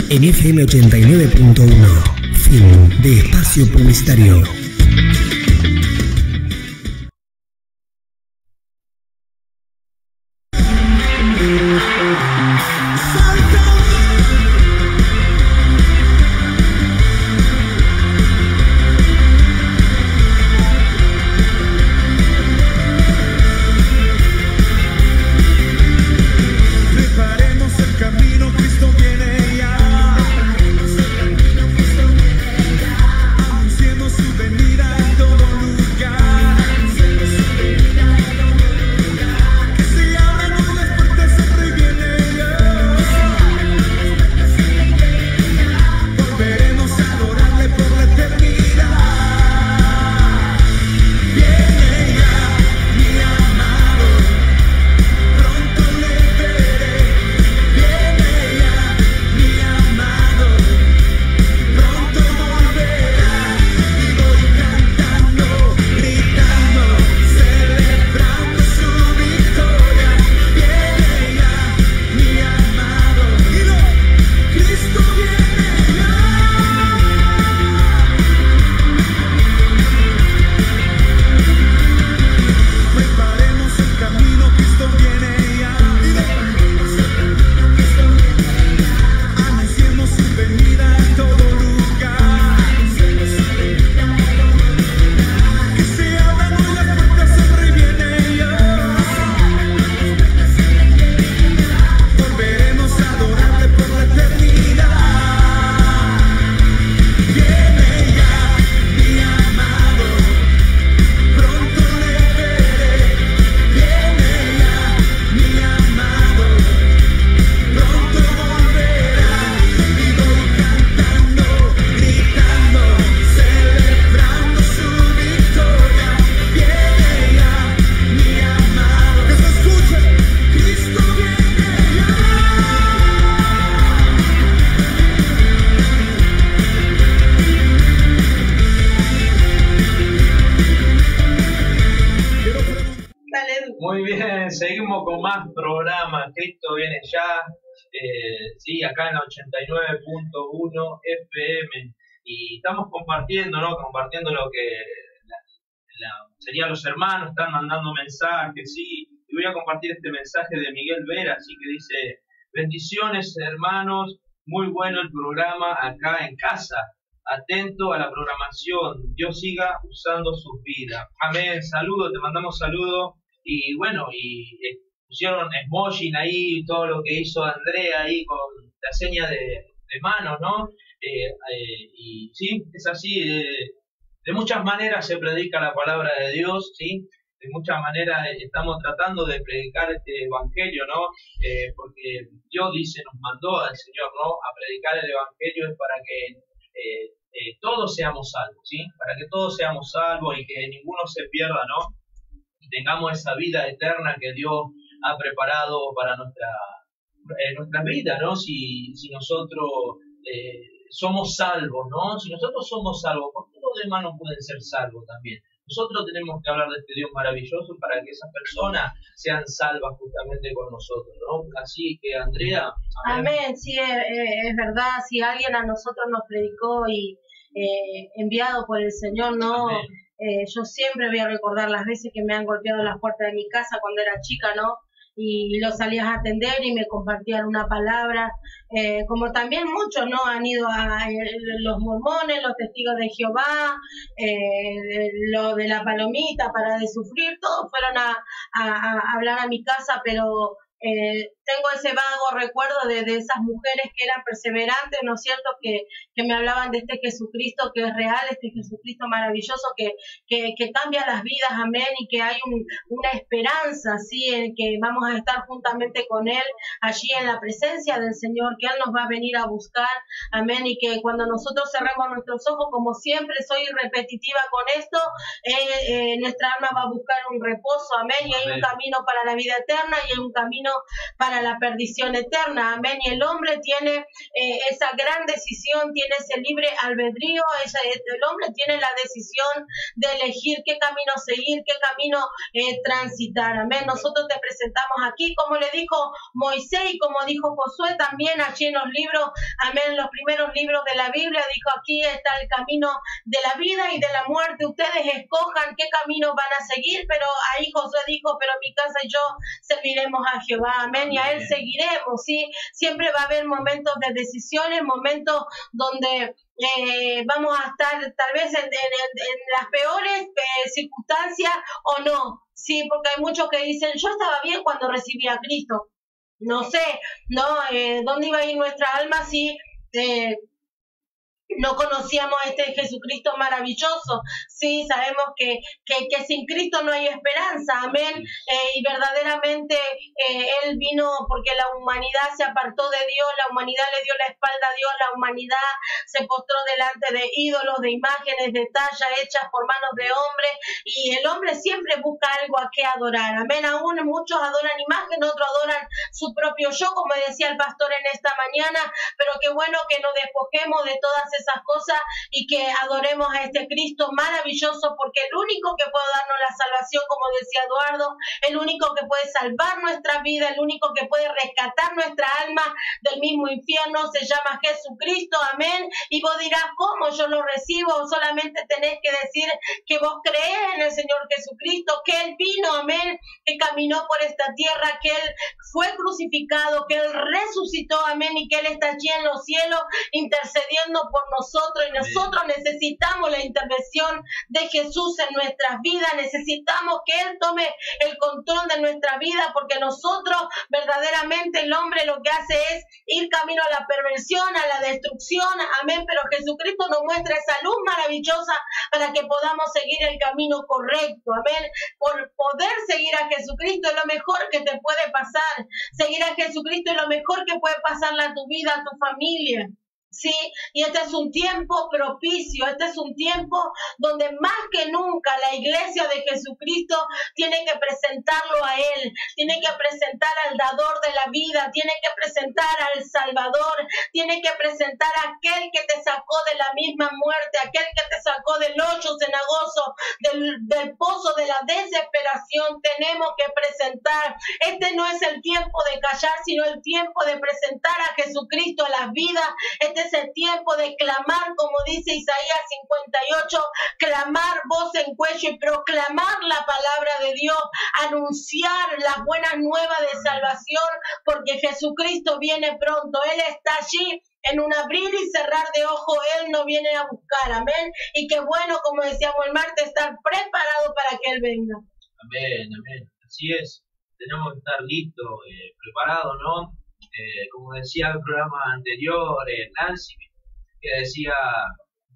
En FM 89.1, fin de espacio publicitario. Acá en la 89.1 FM. Y estamos compartiendo, ¿no? Compartiendo lo que la- la- serían los hermanos, están mandando mensajes, sí. Y voy a compartir este mensaje de Miguel Vera, así que dice: Bendiciones, hermanos. Muy bueno el programa acá en casa. Atento a la programación. Dios siga usando sus vidas. Amén. Saludos, te mandamos saludos. Y bueno, y eh, pusieron emoji ahí, todo lo que hizo Andrea ahí con la seña de, de mano, ¿no? Eh, eh, y sí, es así. eh, de muchas maneras se predica la palabra de Dios, ¿sí? De muchas maneras estamos tratando de predicar este evangelio, ¿no? Porque Dios dice, nos mandó al Señor, ¿no? A predicar el evangelio es para que todos seamos salvos, ¿sí? Para que todos seamos salvos y que ninguno se pierda, ¿no? y tengamos esa vida eterna que Dios ha preparado para nuestra, eh, nuestra vida, ¿no? Si, si nosotros eh, somos salvos, ¿no? Si nosotros somos salvos, ¿por qué los demás no pueden ser salvos también? Nosotros tenemos que hablar de este Dios maravilloso para que esas personas sean salvas justamente con nosotros, ¿no? Así que, Andrea, Amén, sí, es, es- verdad. Si alguien a nosotros nos predicó y eh, enviado por el Señor, ¿no? Eh, yo siempre voy a recordar las veces que me han golpeado las puertas de mi casa cuando era chica, ¿no? Y los salías a atender y me compartían una palabra. Eh, como también muchos, ¿no? Han ido a eh, los mormones, los testigos de Jehová, eh, lo de la palomita para de sufrir, todos fueron a, hablar a mi casa, pero eh, tengo ese vago recuerdo de, de, esas mujeres que eran perseverantes, ¿no es cierto? Que, que, me hablaban de este Jesucristo que es real, este Jesucristo maravilloso que, que, que cambia las vidas, amén, y que hay un, una esperanza, ¿sí? En que vamos a estar juntamente con Él allí en la presencia del Señor, que Él nos va a venir a buscar, amén, y que cuando nosotros cerramos nuestros ojos, como siempre soy repetitiva con esto, eh, eh, nuestra alma va a buscar un reposo, amén, y hay un camino para la vida eterna y hay un camino para la perdición eterna. Amén. Y el hombre tiene eh, esa gran decisión, tiene ese libre albedrío, ese, el hombre tiene la decisión de elegir qué camino seguir, qué camino eh, transitar. Amén. Nosotros te presentamos aquí, como le dijo Moisés y como dijo Josué también allí en los libros, amén, los primeros libros de la Biblia, dijo aquí está el camino de la vida y de la muerte. Ustedes escojan qué camino van a seguir, pero ahí Josué dijo, pero mi casa y yo serviremos a Jehová. Amén. Y a Él seguiremos, ¿sí? Siempre va a haber momentos de decisiones, momentos donde eh, vamos a estar tal vez en, las peores eh, circunstancias o no, sí, porque hay muchos que dicen, yo estaba bien cuando recibí a Cristo. No sé, ¿no? Eh, ¿Dónde iba a ir nuestra alma si no conocíamos a este Jesucristo maravilloso. Sí, sabemos que, que, que sin Cristo no hay esperanza, amén. Eh, y verdaderamente eh, Él vino porque la humanidad se apartó de Dios, la humanidad le dio la espalda a Dios, la humanidad se postró delante de ídolos, de imágenes, de talla hechas por manos de hombres, y el hombre siempre busca algo a qué adorar, amén. Aún muchos adoran imágenes, otros adoran su propio yo, como decía el pastor en esta mañana, pero qué bueno que nos despojemos de todas esas cosas y que adoremos a este Cristo maravilloso porque el único que puede darnos la salvación, como decía Eduardo, el único que puede salvar nuestra vida, el único que puede rescatar nuestra alma del mismo infierno se llama Jesucristo, amén. Y vos dirás, ¿cómo yo lo recibo? Solamente tenés que decir que vos crees en el Señor Jesucristo, que Él vino, amén, que caminó por esta tierra, que Él fue crucificado, que Él resucitó, amén, y que Él está allí en los cielos intercediendo por nosotros y nosotros necesitamos la intervención de Jesús en nuestras vidas, necesitamos que Él tome el control de nuestra vida porque nosotros verdaderamente el hombre lo que hace es ir camino a la perversión, a la destrucción, amén, pero Jesucristo nos muestra esa luz maravillosa para que podamos seguir el camino correcto, amén, por poder seguir a Jesucristo es lo mejor que te puede pasar, seguir a Jesucristo es lo mejor que puede pasarle a tu vida, a tu familia. ¿Sí? Y este es un tiempo propicio, este es un tiempo donde más que nunca la iglesia de Jesucristo tiene que presentarlo a Él, tiene que presentar al dador de la vida, tiene que presentar al Salvador, tiene que presentar a aquel que te sacó de la misma muerte, aquel que te sacó del ocho cenagoso, del, del pozo de la desesperación, tenemos que presentar. Este no es el tiempo de callar, sino el tiempo de presentar a Jesucristo a las vidas. Este es tiempo de clamar, como dice Isaías 58, clamar voz en cuello y proclamar la palabra de Dios, anunciar las buenas nuevas de salvación, porque Jesucristo viene pronto, Él está allí en un abrir y cerrar de ojo, Él no viene a buscar, amén. Y qué bueno, como decíamos el martes, estar preparado para que Él venga. Amén, amén. Así es, tenemos que estar listos, eh, preparados, ¿no? Eh, como decía el programa anterior, eh, Nancy, que decía,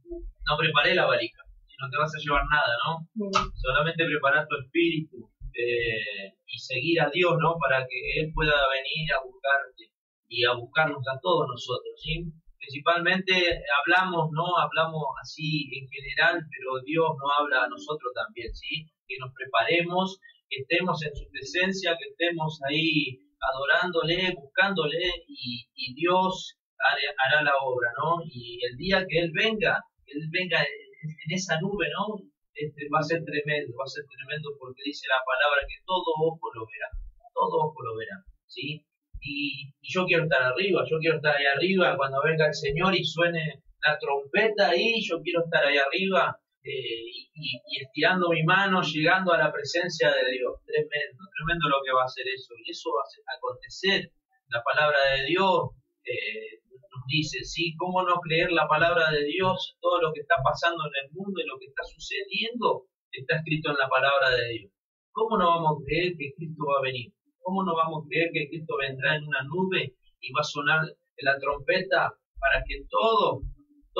no preparé la valija, si no te vas a llevar nada, ¿no? Solamente preparar tu espíritu eh, y seguir a Dios, ¿no? Para que Él pueda venir a buscarte y a buscarnos a todos nosotros, ¿sí? Principalmente hablamos, ¿no? Hablamos así en general, pero Dios nos habla a nosotros también, ¿sí? Que nos preparemos, que estemos en su presencia, que estemos ahí adorándole, buscándole y, Dios hará, la obra, ¿no? Y el día que Él venga, Él venga en, esa nube, ¿no? Este, va a ser tremendo, va a ser tremendo porque dice la palabra que todo ojo lo verá, todo ojo lo verá, ¿sí? Y, yo quiero estar arriba, yo quiero estar ahí arriba cuando venga el Señor y suene la trompeta ahí, yo quiero estar ahí arriba eh, y, estirando mi mano, llegando a la presencia de Dios. Tremendo, tremendo lo que va a hacer eso. Y eso va a acontecer. La palabra de Dios eh, nos dice, ¿sí? ¿Cómo no creer la palabra de Dios? Todo lo que está pasando en el mundo y lo que está sucediendo está escrito en la palabra de Dios. ¿Cómo no vamos a creer que Cristo va a venir? ¿Cómo no vamos a creer que Cristo vendrá en una nube y va a sonar la trompeta para que todos,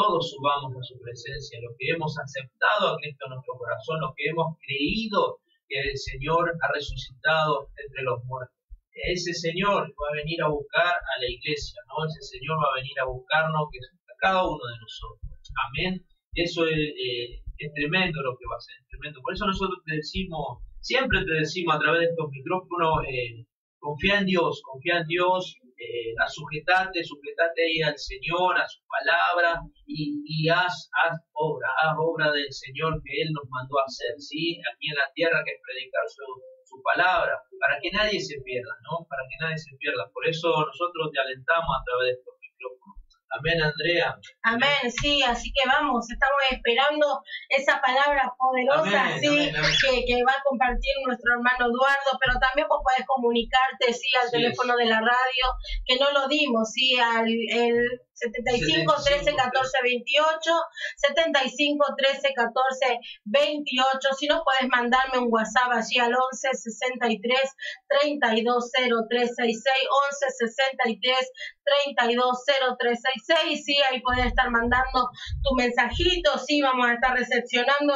todos subamos a su presencia, los que hemos aceptado a Cristo en nuestro corazón, los que hemos creído que el Señor ha resucitado entre los muertos? Ese Señor va a venir a buscar a la iglesia, ¿no? Ese Señor va a venir a buscarnos, que es a cada uno de nosotros. Amén. Eso es, eh, tremendo lo que va a ser, tremendo. Por eso nosotros te decimos, siempre te decimos a través de estos micrófonos, eh, confía en Dios, confía en Dios, eh, a sujetarte, sujetate ahí al Señor, a su palabra y, y haz, haz obra, haz obra del Señor que Él nos mandó a hacer, ¿sí? Aquí en la tierra que es predicar su, su palabra, para que nadie se pierda, ¿no? Para que nadie se pierda. Por eso nosotros te alentamos a través de estos micrófonos. Amén, Andrea. Amén, sí, así que vamos, estamos esperando esa palabra poderosa, Amén, sí, amén. Que, que va a compartir nuestro hermano Eduardo, pero también vos podés comunicarte, sí, al Sí. teléfono de la radio, que no lo dimos, sí, al el 75 13 14 28, 75 13 14 28, si no podés mandarme un WhatsApp allí al 11 63 32 0366, 11 63 32 0366, sí, ahí podés estar mandando tu mensajito, sí, vamos a estar recepcionando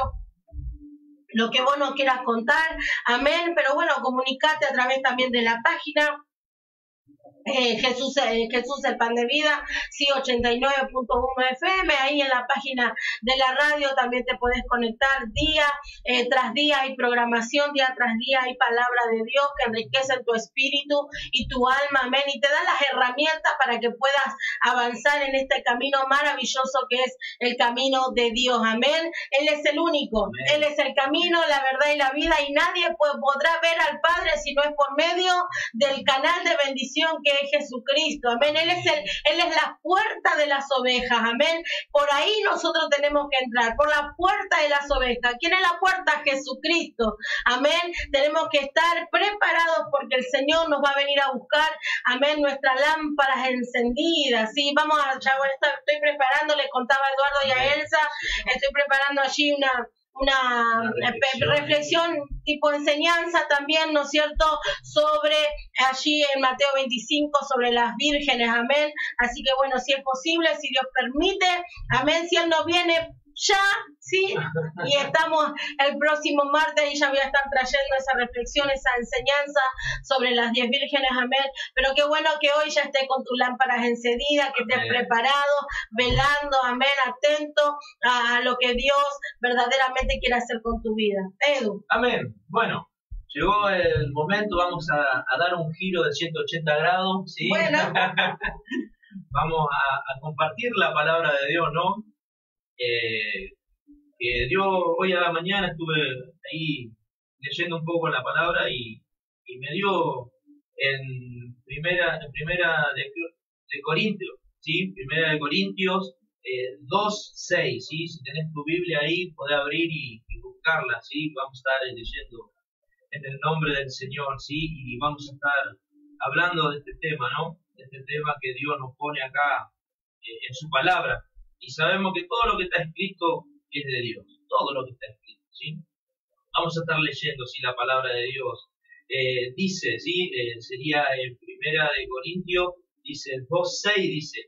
lo que vos nos quieras contar, amén, pero bueno, comunicate a través también de la página eh, Jesús, eh, Jesús el pan de vida, sí, 89.1 FM, ahí en la página de la radio también te puedes conectar día eh, tras día, hay programación, día tras día hay palabra de Dios que enriquece tu espíritu y tu alma, amén, y te da las herramientas para que puedas avanzar en este camino maravilloso que es el camino de Dios, amén, Él es el único, Amén. Él es el camino, la verdad y la vida, y nadie po- podrá ver al Padre si no es por medio del canal de bendición que es Jesucristo. Amén. Él es el, Él es la puerta de las ovejas. Amén. Por ahí nosotros tenemos que entrar, por la puerta de las ovejas. ¿Quién es la puerta? Jesucristo. Amén. Tenemos que estar preparados porque el Señor nos va a venir a buscar. Amén. Nuestras lámparas encendidas. Sí, vamos a, ya estoy preparando, le contaba a Eduardo y a Elsa, estoy preparando allí una, una eh, reflexión tipo enseñanza también, ¿no es cierto?, sobre allí en Mateo 25, sobre las vírgenes, amén. Así que bueno, si es posible, si Dios permite, amén, si Él no viene ya, sí, y estamos el próximo martes y ya voy a estar trayendo esa reflexión, esa enseñanza sobre las diez vírgenes, amén. Pero qué bueno que hoy ya esté con tus lámparas encendidas, que estés Amén. preparado, velando, amén, atento a, a lo que Dios verdaderamente quiere hacer con tu vida. Edu. Amén. Bueno, llegó el momento, vamos a, a dar un giro de 180 grados, ¿sí? Bueno. vamos a, a compartir la palabra de Dios, ¿no? Eh, que Dios, hoy a la mañana estuve ahí leyendo un poco la palabra y, me dio en primera, en primera de, Corintios, ¿sí? Primera de Corintios eh, 2.6, ¿sí? Si tenés tu Biblia ahí, podés abrir y, y buscarla, ¿sí? Vamos a estar leyendo en el nombre del Señor, ¿sí? Y vamos a estar hablando de este tema, ¿no? De este tema que Dios nos pone acá eh, en su palabra. Y sabemos que todo lo que está escrito es de Dios, todo lo que está escrito, ¿sí? Vamos a estar leyendo, ¿sí? La palabra de Dios. Eh, dice, ¿sí? Eh, sería en primera de Corintios, dice, 2.6 dice,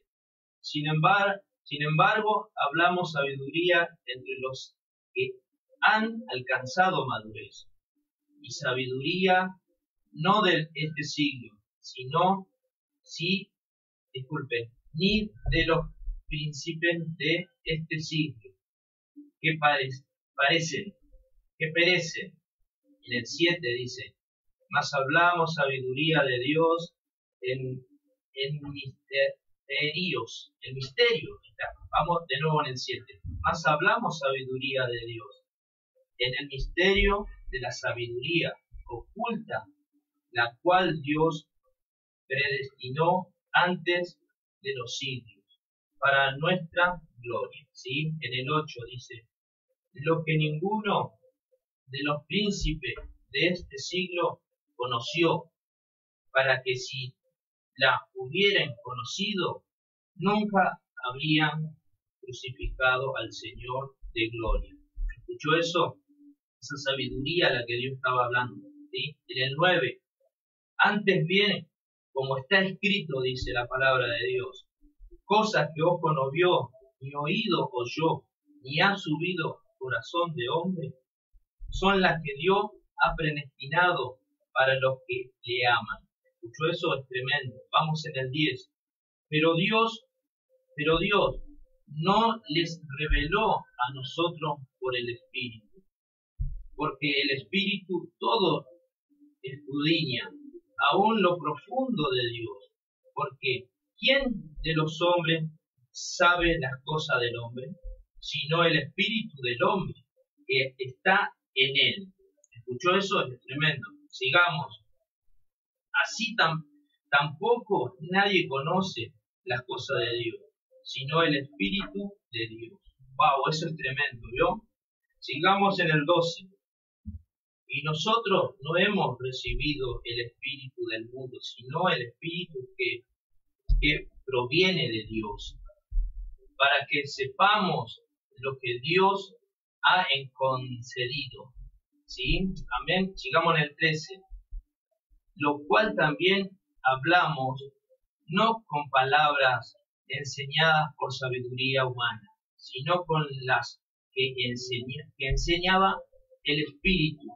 sin embargo, sin embargo, hablamos sabiduría entre los que han alcanzado madurez. Y sabiduría no de este siglo, sino, sí, disculpen, ni de los príncipes de este siglo, que pare- parecen, que perecen. En el 7 dice, mas hablamos sabiduría de Dios en, en misterios, el misterio. Vamos de nuevo en el 7. Mas hablamos sabiduría de Dios en el misterio de la sabiduría oculta, la cual Dios predestinó antes de los siglos, para nuestra gloria. ¿sí? En el 8 dice, lo que ninguno de los príncipes de este siglo conoció, para que si la hubieran conocido, nunca habrían crucificado al Señor de gloria. ¿Escuchó eso? Esa sabiduría a la que Dios estaba hablando. ¿sí? En el 9, Antes bien, como está escrito, dice la palabra de Dios, cosas que ojo no vio, ni oído oyó, ni ha subido corazón de hombre, son las que Dios ha predestinado para los que le aman. Escuchó eso es tremendo. Vamos en el 10. Pero Dios, pero Dios no les reveló a nosotros por el Espíritu, porque el Espíritu todo escudriña, aún lo profundo de Dios, porque ¿quién de los hombres sabe las cosas del hombre? Sino el Espíritu del hombre que está en él. ¿Escuchó eso? Es tremendo. Sigamos. Así tampoco nadie conoce las cosas de Dios, sino el Espíritu de Dios. Wow, eso es tremendo, ¿vio? Sigamos en el 12. Y nosotros no hemos recibido el Espíritu del mundo, sino el Espíritu que, que proviene de Dios, para que sepamos lo que Dios ha concedido. ¿Sí? Amén. Sigamos en el 13. Lo cual también hablamos no con palabras enseñadas por sabiduría humana, sino con las que, que enseñaba el Espíritu,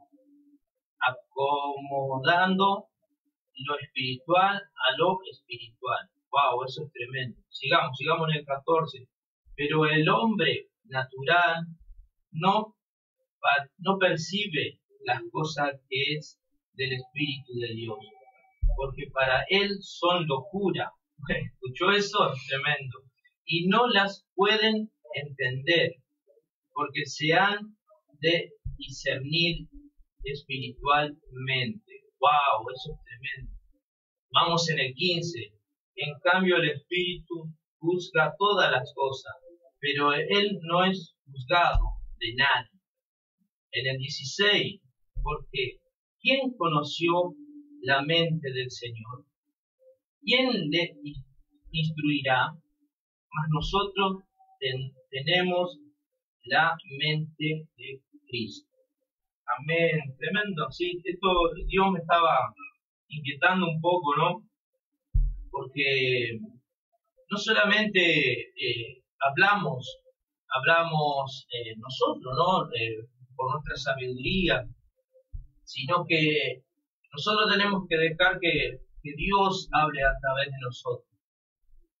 acomodando lo espiritual a lo espiritual. Wow, eso es tremendo. Sigamos, sigamos en el 14. Pero el hombre natural no, no percibe las cosas que es del Espíritu de Dios, porque para él son locura. ¿Escuchó eso? Tremendo. Y no las pueden entender, porque se han de discernir espiritualmente. ¡Wow! Eso es tremendo. Vamos en el 15. En cambio, el Espíritu juzga todas las cosas, pero Él no es juzgado de nadie. En el 16, porque ¿quién conoció la mente del Señor? ¿Quién le instruirá? Mas nosotros tenemos la mente de Cristo. Amén, tremendo. Sí, esto Dios me estaba inquietando un poco, ¿no? Porque no solamente eh, hablamos, hablamos eh, nosotros, ¿no? Eh, por nuestra sabiduría, sino que nosotros tenemos que dejar que, que Dios hable a través de nosotros.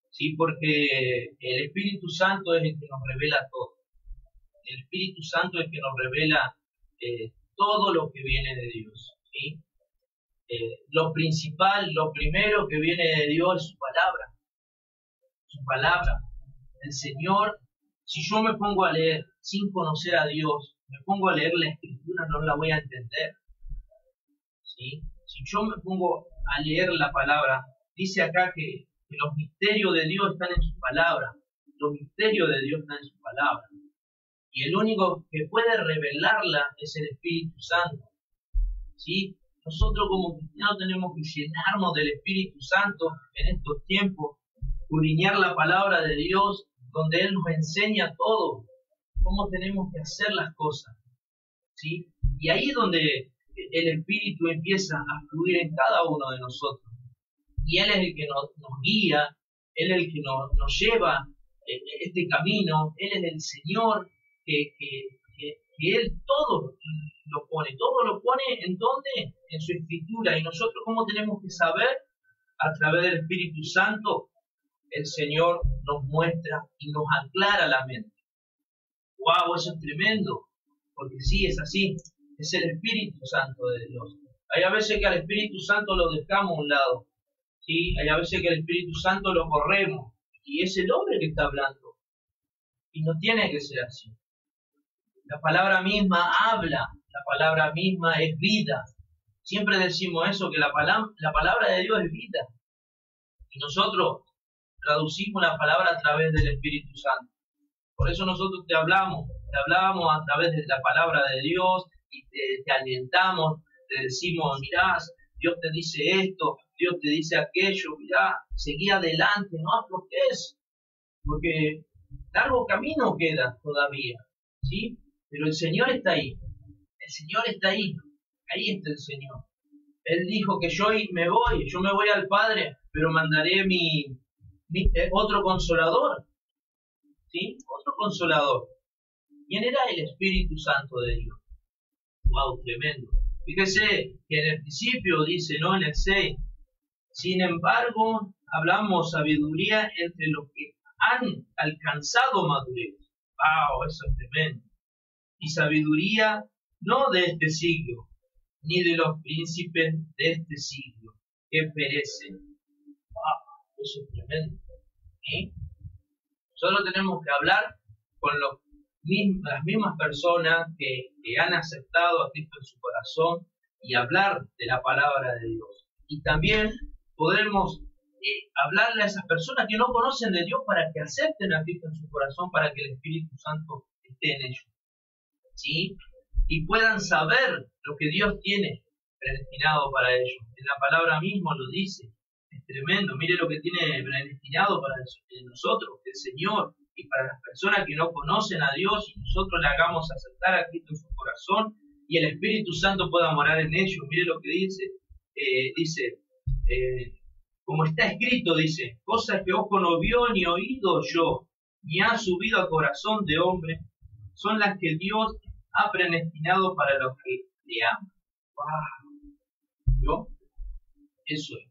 ¿Sí? Porque el Espíritu Santo es el que nos revela todo. El Espíritu Santo es el que nos revela todo lo que viene de Dios. ¿sí? Eh, lo principal, lo primero que viene de Dios es su palabra. Su palabra. El Señor, si yo me pongo a leer sin conocer a Dios, me pongo a leer la escritura, no la voy a entender. ¿sí? Si yo me pongo a leer la palabra, dice acá que, que los misterios de Dios están en su palabra. Los misterios de Dios están en su palabra y el único que puede revelarla es el Espíritu Santo. ¿Sí? Nosotros como cristianos tenemos que llenarnos del Espíritu Santo en estos tiempos, curiñar la palabra de Dios, donde Él nos enseña todo, cómo tenemos que hacer las cosas. ¿Sí? Y ahí es donde el Espíritu empieza a fluir en cada uno de nosotros. Y Él es el que nos, guía, Él es el que nos, nos lleva este camino, Él es el Señor que, Él todo lo pone, todo lo pone en donde, en su escritura. Y nosotros, ¿cómo tenemos que saber? A través del Espíritu Santo, el Señor nos muestra y nos aclara la mente. ¡Wow! Eso es tremendo, porque sí, es así, es el Espíritu Santo de Dios. Hay a veces que al Espíritu Santo lo dejamos a un lado, ¿sí? Hay a veces que al Espíritu Santo lo corremos, y es el hombre que está hablando. Y no tiene que ser así. La palabra misma habla, la palabra misma es vida. Siempre decimos eso, que la palabra, la palabra de Dios es vida. Y nosotros traducimos la palabra a través del Espíritu Santo. Por eso nosotros te hablamos, te hablamos a través de la palabra de Dios y te, te alentamos, te decimos, mirá, Dios te dice esto, Dios te dice aquello, mirá, seguí adelante, no aflojes, porque largo camino queda todavía, ¿sí? Pero el Señor está ahí. El Señor está ahí. Ahí está el Señor. Él dijo que yo me voy, yo me voy al Padre, pero mandaré mi, mi eh, otro consolador. ¿Sí? Otro consolador. ¿Quién era el Espíritu Santo de Dios? Wow, tremendo. Fíjese que en el principio dice, ¿no? En el 6, sin embargo, hablamos sabiduría entre los que han alcanzado madurez. ¡Wow! Eso es tremendo. Y sabiduría no de este siglo, ni de los príncipes de este siglo, que perecen. ¡Wow! Eso es tremendo. ¿Sí? Solo tenemos que hablar con los, las mismas personas que, que han aceptado a Cristo en su corazón y hablar de la palabra de Dios. Y también podemos eh, hablarle a esas personas que no conocen de Dios para que acepten a Cristo en su corazón, para que el Espíritu Santo esté en ellos. ¿Sí? Y puedan saber lo que Dios tiene predestinado para ellos. En la palabra mismo lo dice. Es tremendo. Mire lo que tiene predestinado para nosotros, el Señor, y para las personas que no conocen a Dios, y nosotros le hagamos aceptar a Cristo en su corazón, y el Espíritu Santo pueda morar en ellos. Mire lo que dice. Eh, dice, eh, como está escrito, dice, cosas que ojo no vio ni oído yo, ni ha subido a corazón de hombre, son las que Dios ha predestinado para los que le aman. ¿Yo? Eso es.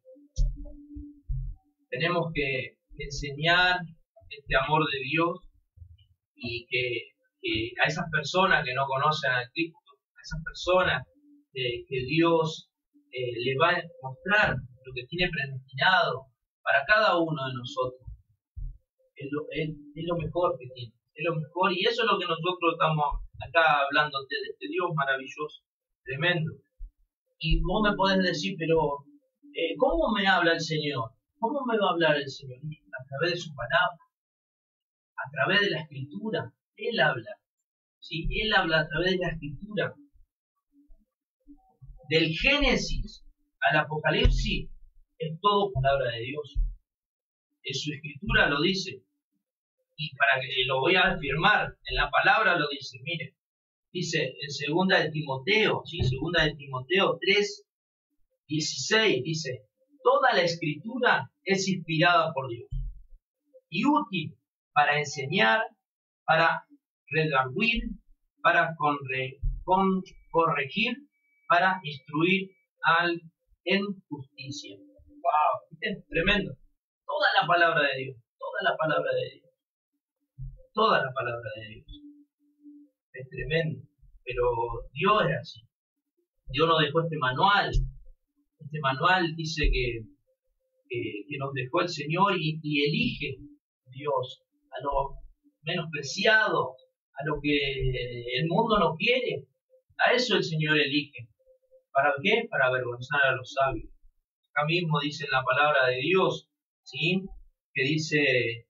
Tenemos que enseñar este amor de Dios y que, a esas personas que no conocen a Cristo, a esas personas que Dios eh, le va a mostrar lo que tiene predestinado para cada uno de nosotros. Es es, lo, mejor que tiene, lo mejor y eso es lo que nosotros estamos acá hablando de este Dios maravilloso, tremendo. Y vos me podés decir, pero eh, ¿cómo me habla el Señor? ¿Cómo me va a hablar el Señor? A través de su palabra, a través de la escritura. Él habla. ¿sí? Él habla a través de la escritura. Del Génesis al Apocalipsis es todo palabra de Dios. En su escritura lo dice. Y para que lo voy a afirmar, en la palabra lo dice, mire, dice en segunda de Timoteo, ¿sí? segunda de Timoteo 3, 16, dice, toda la escritura es inspirada por Dios y útil para enseñar, para redarguir, para corregir, para instruir al en justicia. ¡Wow! Tremendo. Toda la palabra de Dios, toda la palabra de Dios, toda la palabra de Dios. Es tremendo. Pero Dios es así. Dios nos dejó este manual. Este manual dice que, que, nos dejó el Señor y, y elige Dios a los menospreciados, a lo que el mundo no quiere. A eso el Señor elige. ¿Para qué? Para avergonzar a los sabios. Acá mismo dice la palabra de Dios, ¿sí? Que dice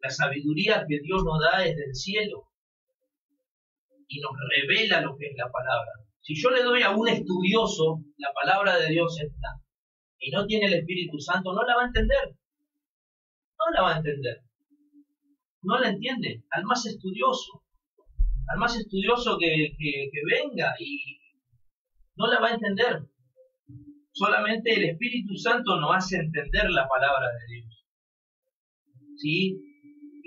la sabiduría que Dios nos da es del cielo y nos revela lo que es la palabra. Si yo le doy a un estudioso la palabra de Dios esta y no tiene el Espíritu Santo, no la va a entender. No la va a entender. No la entiende. Al más estudioso. Al más estudioso que, que venga y, no la va a entender. Solamente el Espíritu Santo nos hace entender la palabra de Dios. ¿Sí?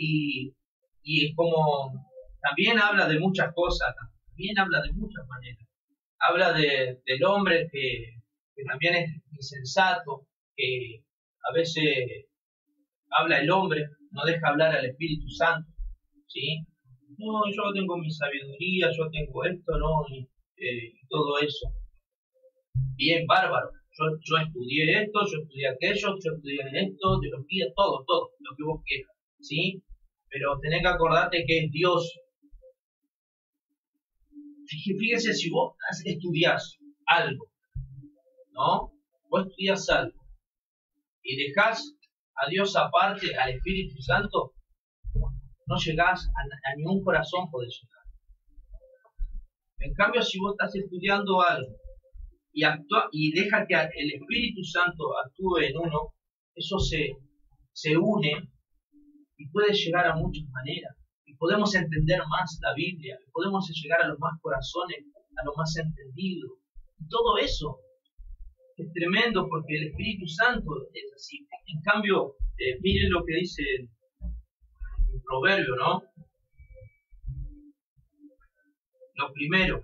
Y, y como también habla de muchas cosas, también habla de muchas maneras. Habla de, del hombre que, que también es insensato, que a veces habla el hombre, no deja hablar al Espíritu Santo. ¿Sí? No, yo tengo mi sabiduría, yo tengo esto, ¿no? Y, eh, todo eso bien bárbaro. Yo, yo estudié esto, yo estudié aquello, yo estudié esto, teología, todo, todo, lo que vos quieras, ¿sí? Pero tenés que acordarte que es Dios. Fíjese si vos estudiás algo, ¿no? Vos estudias algo y dejás a Dios aparte, al Espíritu Santo, no llegás a, a ningún corazón podés llegar. En cambio, si vos estás estudiando algo y, actúa, y deja que el Espíritu Santo actúe en uno, eso se, se une y puede llegar a muchas maneras. Y podemos entender más la Biblia, podemos llegar a los más corazones, a los más entendidos. Y todo eso es tremendo porque el Espíritu Santo es así. En cambio, eh, miren lo que dice el, proverbio, ¿no? Lo primero,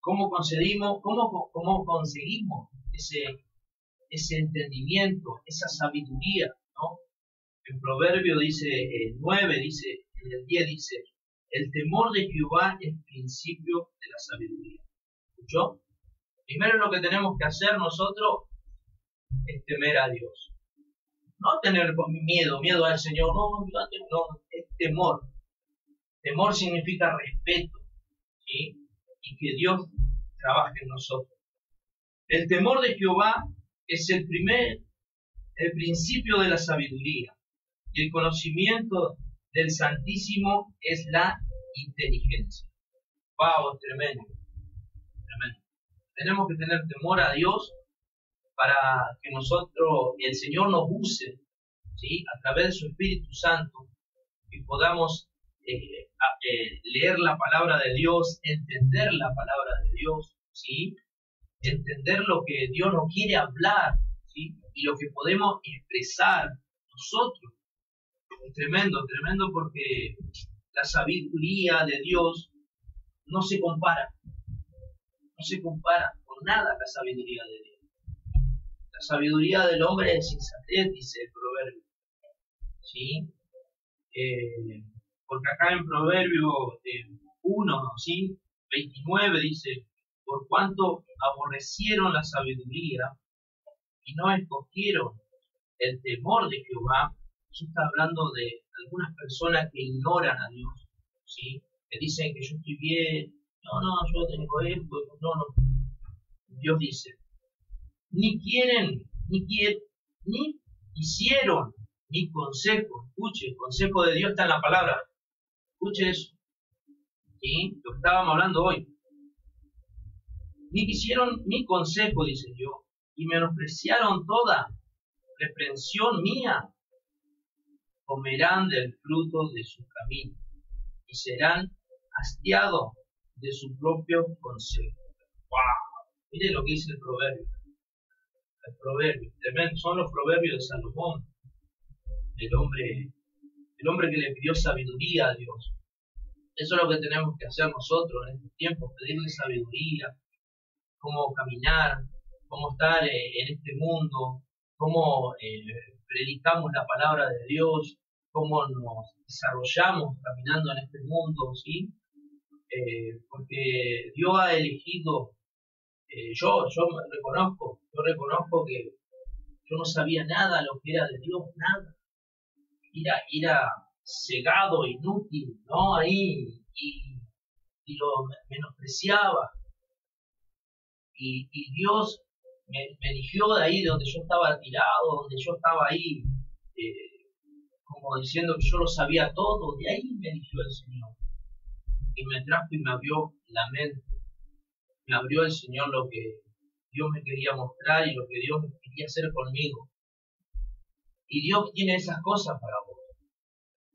¿cómo concedimos, cómo, cómo conseguimos ese, ese entendimiento, esa sabiduría, ¿no? En proverbio dice el 9, dice, en el 10 dice, el temor de Jehová es principio de la sabiduría. ¿Escuchó? Primero lo que tenemos que hacer nosotros es temer a Dios. No tener miedo, miedo al Señor, no, no, es temor. Temor significa respeto. Y que Dios trabaje en nosotros. El temor de Jehová es el primer, el principio de la sabiduría. Y el conocimiento del Santísimo es la inteligencia. Wow, tremendo. Tremendo. Tenemos que tener temor a Dios para que nosotros, el Señor nos use, ¿sí? A través de su Espíritu Santo, y podamos eh, eh, leer la palabra de Dios, entender la palabra de Dios, ¿sí? Entender lo que Dios nos quiere hablar, ¿sí? Y lo que podemos expresar nosotros. Tremendo, tremendo porque la sabiduría de Dios no se compara, no se compara con nada la sabiduría de Dios. La sabiduría del hombre es insensatez, dice el proverbio. ¿Sí? Eh, porque acá en Proverbio 1, ¿sí? 29 dice, por cuanto aborrecieron la sabiduría y no escogieron el temor de Jehová, eso está hablando de algunas personas que ignoran a Dios, ¿sí? Que dicen que yo estoy bien, no, no, yo tengo esto, no, no. Dios dice, ni quieren, ni quieren, ni hicieron mi consejo. Escuche, el consejo de Dios está en la palabra. Escuche eso. ¿Sí? Lo que estábamos hablando hoy. Ni quisieron mi consejo, dice Dios, y menospreciaron toda reprensión mía. Comerán del fruto de su camino y serán hastiados de su propio consejo. ¡Wow! Mire lo que dice el proverbio. El proverbio, son los proverbios de Salomón. El hombre el hombre que le pidió sabiduría a Dios. Eso es lo que tenemos que hacer nosotros en estos tiempos, pedirle sabiduría, cómo caminar, cómo estar eh, en este mundo, cómo eh, predicamos la palabra de Dios, cómo nos desarrollamos caminando en este mundo, ¿sí? Eh, porque Dios ha elegido, yo, yo reconozco, yo reconozco que yo no sabía nada lo que era de Dios, nada era, era cegado, inútil, ¿no? Ahí, y, y lo menospreciaba. Y, y Dios me, me, eligió de ahí, de donde yo estaba tirado, donde yo estaba ahí, eh, como diciendo que yo lo sabía todo, de ahí me eligió el Señor. Y me trajo y me abrió la mente. Me abrió el Señor lo que Dios me quería mostrar y lo que Dios quería hacer conmigo. Y Dios tiene esas cosas para vos.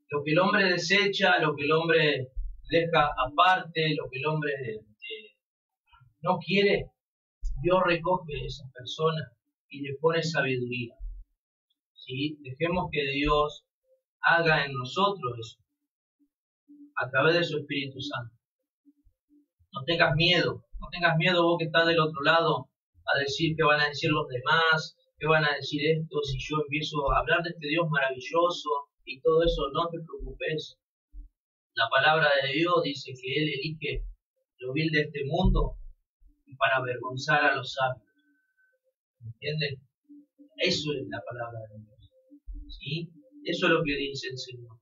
Lo que el hombre desecha, lo que el hombre deja aparte, lo que el hombre eh, no quiere, Dios recoge a esas personas y le pone sabiduría. ¿Sí? Dejemos que Dios haga en nosotros eso, a través de su Espíritu Santo. No tengas miedo, no tengas miedo vos que estás del otro lado a decir que van a decir los demás, ¿Qué van a decir esto si yo empiezo a hablar de este Dios maravilloso y todo eso? No te preocupes. La palabra de Dios dice que Él elige lo vil de este mundo para avergonzar a los sabios. ¿Entienden? Eso es la palabra de Dios. ¿Sí? Eso es lo que dice el Señor.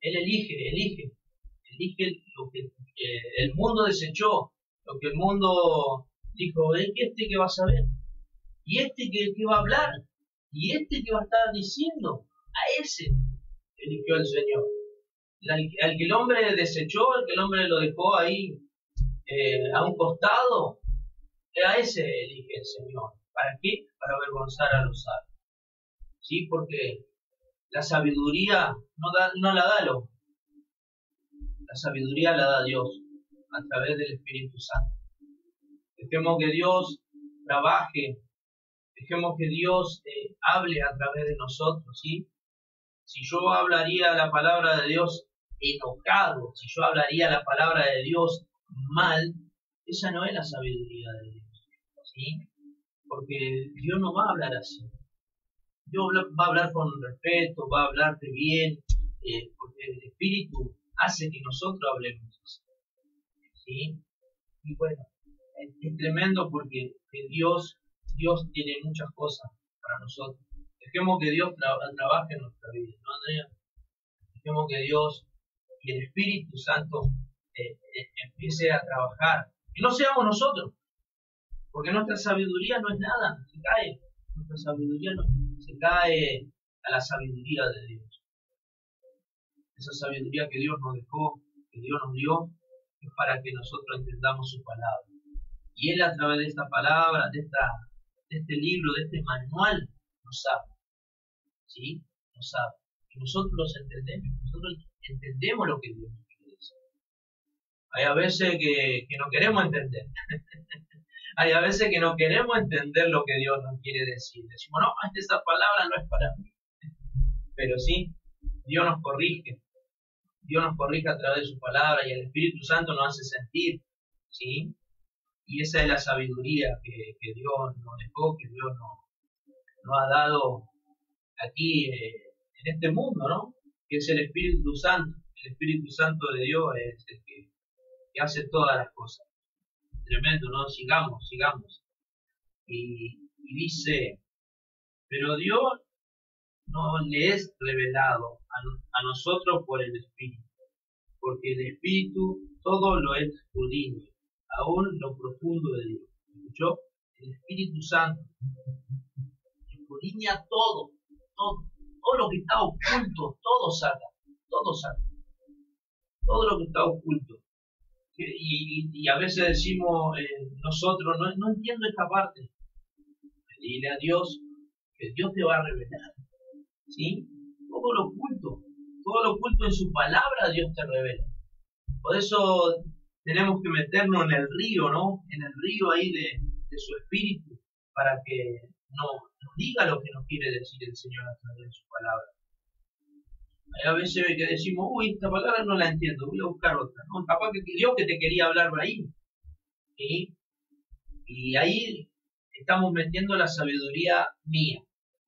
Él elige, elige, elige lo que eh, el mundo desechó, lo que el mundo dijo, ¿es que este que va a saber? y este que, va a hablar, y este que va a estar diciendo, a ese eligió el Señor. Al, que el hombre desechó, al que el hombre lo dejó ahí eh, a un costado, a ese elige el Señor. ¿Para qué? Para avergonzar a los sabios. ¿Sí? Porque la sabiduría no, da, no la da hombre. La sabiduría la da Dios a través del Espíritu Santo. Dejemos que Dios trabaje, dejemos que Dios eh, hable a través de nosotros, ¿sí? Si yo hablaría la palabra de Dios enojado, si yo hablaría la palabra de Dios mal, esa no es la sabiduría de Dios, ¿sí? Porque Dios no va a hablar así. Dios va a hablar con respeto, va a hablarte bien, eh, porque el Espíritu hace que nosotros hablemos así. ¿sí? Y bueno, es, tremendo porque Dios, Dios tiene muchas cosas para nosotros. Dejemos que Dios trabaje en nuestra vida, ¿no, Andrea? Dejemos que Dios y el Espíritu Santo eh, eh, empiece a trabajar. Y no seamos nosotros, porque nuestra sabiduría no es nada, se cae. Nuestra sabiduría no, se cae a la sabiduría de Dios. Esa sabiduría que Dios nos dejó, que Dios nos dio, es para que nosotros entendamos su palabra. Y Él a través de esta palabra, de, esta, este libro, de este manual, nos sabe. ¿Sí? Nos sabe. Nosotros entendemos. Nosotros entendemos lo que Dios. Hay a veces que, que no queremos entender. Hay a veces que no queremos entender lo que Dios nos quiere decir. Decimos, no, esta palabra no es para mí. Pero sí, Dios nos corrige. Dios nos corrige a través de su palabra y el Espíritu Santo nos hace sentir. ¿Sí? Y esa es la sabiduría que, Dios nos dejó, que Dios nos, ha dado aquí eh, en este mundo, ¿no? Que es el Espíritu Santo. El Espíritu Santo de Dios es el que hace todas las cosas tremendo, ¿no? Sigamos, sigamos. Y, dice, pero Dios no le es revelado a, nosotros por el Espíritu, porque el Espíritu todo lo escudriña, aún lo profundo de Dios. ¿Escuchó? El Espíritu Santo escudriña todo, todo, todo lo que está oculto, todo saca, todo saca, todo lo que está oculto y, a veces decimos eh, nosotros, no, no entiendo esta parte. Dile a Dios que Dios te va a revelar. ¿Sí? Todo lo oculto, todo lo oculto en su palabra Dios te revela. Por eso tenemos que meternos en el río, ¿no? En el río ahí de, de su espíritu, para que no, nos diga lo que nos quiere decir el Señor a través de su palabra. A veces que decimos, uy, esta palabra no la entiendo, voy a buscar otra. No, capaz que Dios que te quería hablar ahí. Y ahí estamos metiendo la sabiduría mía,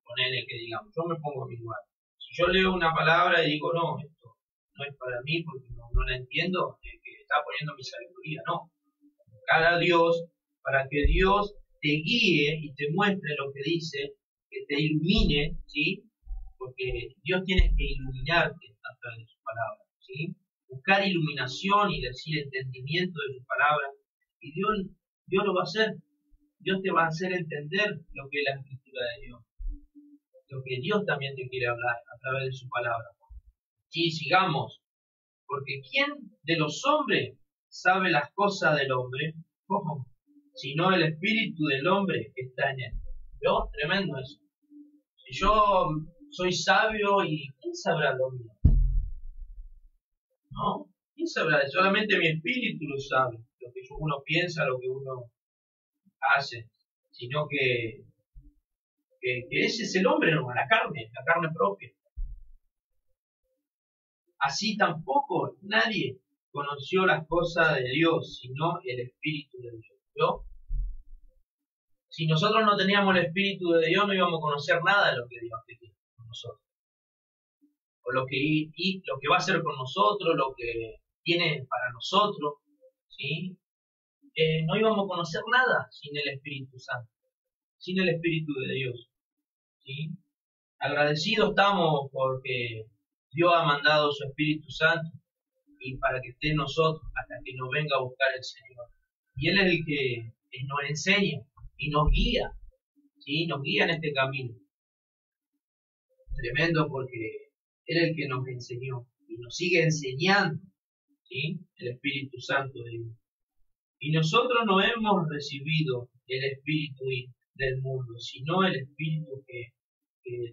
ponele que digamos, yo me pongo a mi lugar. Si yo leo una palabra y digo, no, esto no es para mí porque no, la entiendo, es que está poniendo mi sabiduría, no. Cada Dios, para que Dios te guíe y te muestre lo que dice, que te ilumine, ¿sí? Porque Dios tiene que iluminarte a través de su palabra, ¿sí? Buscar iluminación y decir entendimiento de su palabra, y Dios, Dios lo va a hacer. Dios te va a hacer entender lo que es la escritura de Dios, lo que Dios también te quiere hablar a través de su palabra. Sí, sigamos, porque ¿quién de los hombres sabe las cosas del hombre? ¿Cómo? Sino el espíritu del hombre que está en él. ¿Veo? Tremendo eso. Si yo soy sabio y ¿quién sabrá lo mío? ¿No? ¿Quién sabrá? Solamente mi espíritu lo sabe, lo que uno piensa, lo que uno hace, sino que, que, ese es el hombre, no, la carne, la carne propia. Así tampoco nadie conoció las cosas de Dios, sino el Espíritu de Dios. Si nosotros no teníamos el Espíritu de Dios, no íbamos a conocer nada de lo que Dios quería nosotros. O lo que, y, lo que va a hacer con nosotros, lo que tiene para nosotros, ¿sí? Eh, no íbamos a conocer nada sin el Espíritu Santo, sin el Espíritu de Dios. ¿sí? Agradecidos estamos porque Dios ha mandado su Espíritu Santo y para que esté nosotros hasta que nos venga a buscar el Señor. Y Él es el que nos enseña y nos guía, ¿sí? nos guía en este camino. Tremendo porque es el que nos enseñó y nos sigue enseñando, ¿sí? El Espíritu Santo de Dios. Y nosotros no hemos recibido el Espíritu del mundo, sino el Espíritu que,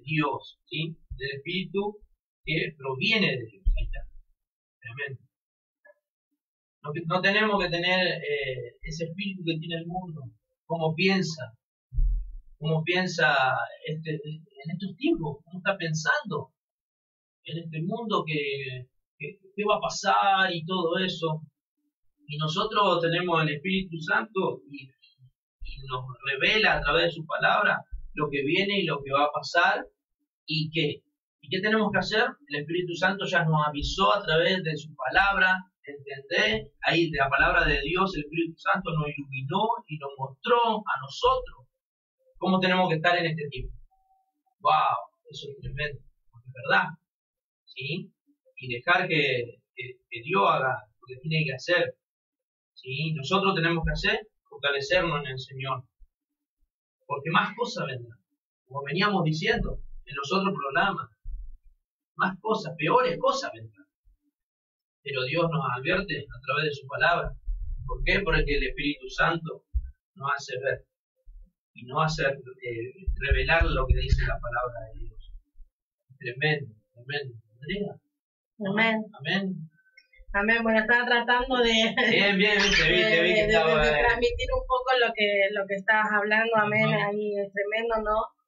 Dios, ¿sí? El Espíritu que proviene de Dios. Ahí está. No, tenemos que tener eh, ese espíritu que tiene el mundo, cómo piensa, cómo piensa este, en estos tiempos, cómo está pensando en este mundo que, qué va a pasar y todo eso. Y nosotros tenemos el Espíritu Santo y, nos revela a través de su palabra lo que viene y lo que va a pasar y qué. ¿Y qué tenemos que hacer? El Espíritu Santo ya nos avisó a través de su palabra, ¿entendés? Ahí de la palabra de Dios, el Espíritu Santo nos iluminó y nos mostró a nosotros cómo tenemos que estar en este tiempo. ¡Wow! Eso es tremendo, es verdad. ¿Sí? Y dejar que, Dios haga lo que tiene que hacer. ¿Sí? Nosotros tenemos que hacer fortalecernos en el Señor. Porque más cosas vendrán. Como veníamos diciendo en los otros programas. Más cosas, peores cosas vendrán. Pero Dios nos advierte a través de su palabra. ¿Por qué? Porque el Espíritu Santo nos hace ver y no hace eh, revelar lo que dice la palabra de Dios. Tremendo, tremendo. Amén. Amén. Amén. Bueno, estaba tratando de, bien, bien, viste, viste, viste, de, transmitir un poco lo que, lo que estabas hablando. Amén. Ahí es tremendo, ¿no?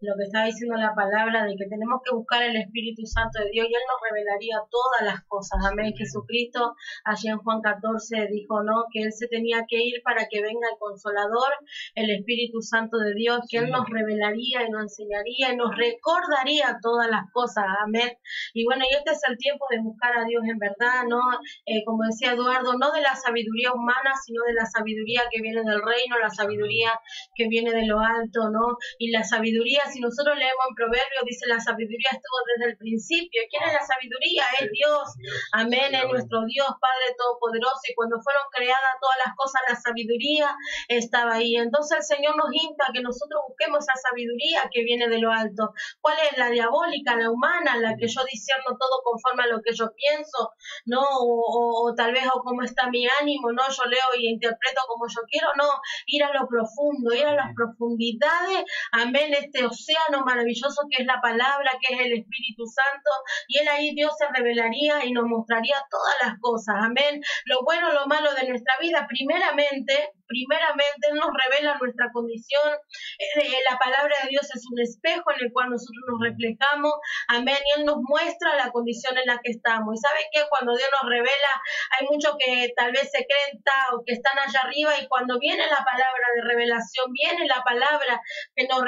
Lo que está diciendo la palabra de que tenemos que buscar el Espíritu Santo de Dios y Él nos revelaría todas las cosas. Amén. Jesucristo allí en Juan 14 dijo, ¿no? Que Él se tenía que ir para que venga el Consolador, el Espíritu Santo de Dios, que Él nos revelaría y nos enseñaría y nos recordaría todas las cosas. Amén. Y bueno, y este es el tiempo de buscar a Dios en verdad, ¿no? Eh, como decía Eduardo, no de la sabiduría humana, sino de la sabiduría que viene del reino, la sabiduría que viene de lo alto, ¿no? Y la sabiduría si nosotros leemos en Proverbios, dice la sabiduría estuvo desde el principio. ¿Quién es la sabiduría? Es Dios. Amén, es nuestro Dios, Padre Todopoderoso. Y cuando fueron creadas todas las cosas, la sabiduría estaba ahí. Entonces el Señor nos insta que nosotros busquemos esa sabiduría que viene de lo alto. ¿Cuál es la diabólica, la humana, la que yo discerno todo conforme a lo que yo pienso? ¿No? O, tal vez o cómo está mi ánimo, ¿no? Yo leo y interpreto como yo quiero, no. Ir a lo profundo, ir a las profundidades. Amén, este océano maravilloso que es la palabra, que es el Espíritu Santo, y él ahí Dios se revelaría y nos mostraría todas las cosas, amén, lo bueno, lo malo de nuestra vida, primeramente, primeramente Él nos revela nuestra condición, eh, eh, la palabra de Dios es un espejo en el cual nosotros nos reflejamos, amén, y Él nos muestra la condición en la que estamos, y sabe que cuando Dios nos revela, hay muchos que tal vez se creen o que están allá arriba, y cuando viene la palabra de revelación, viene la palabra que nos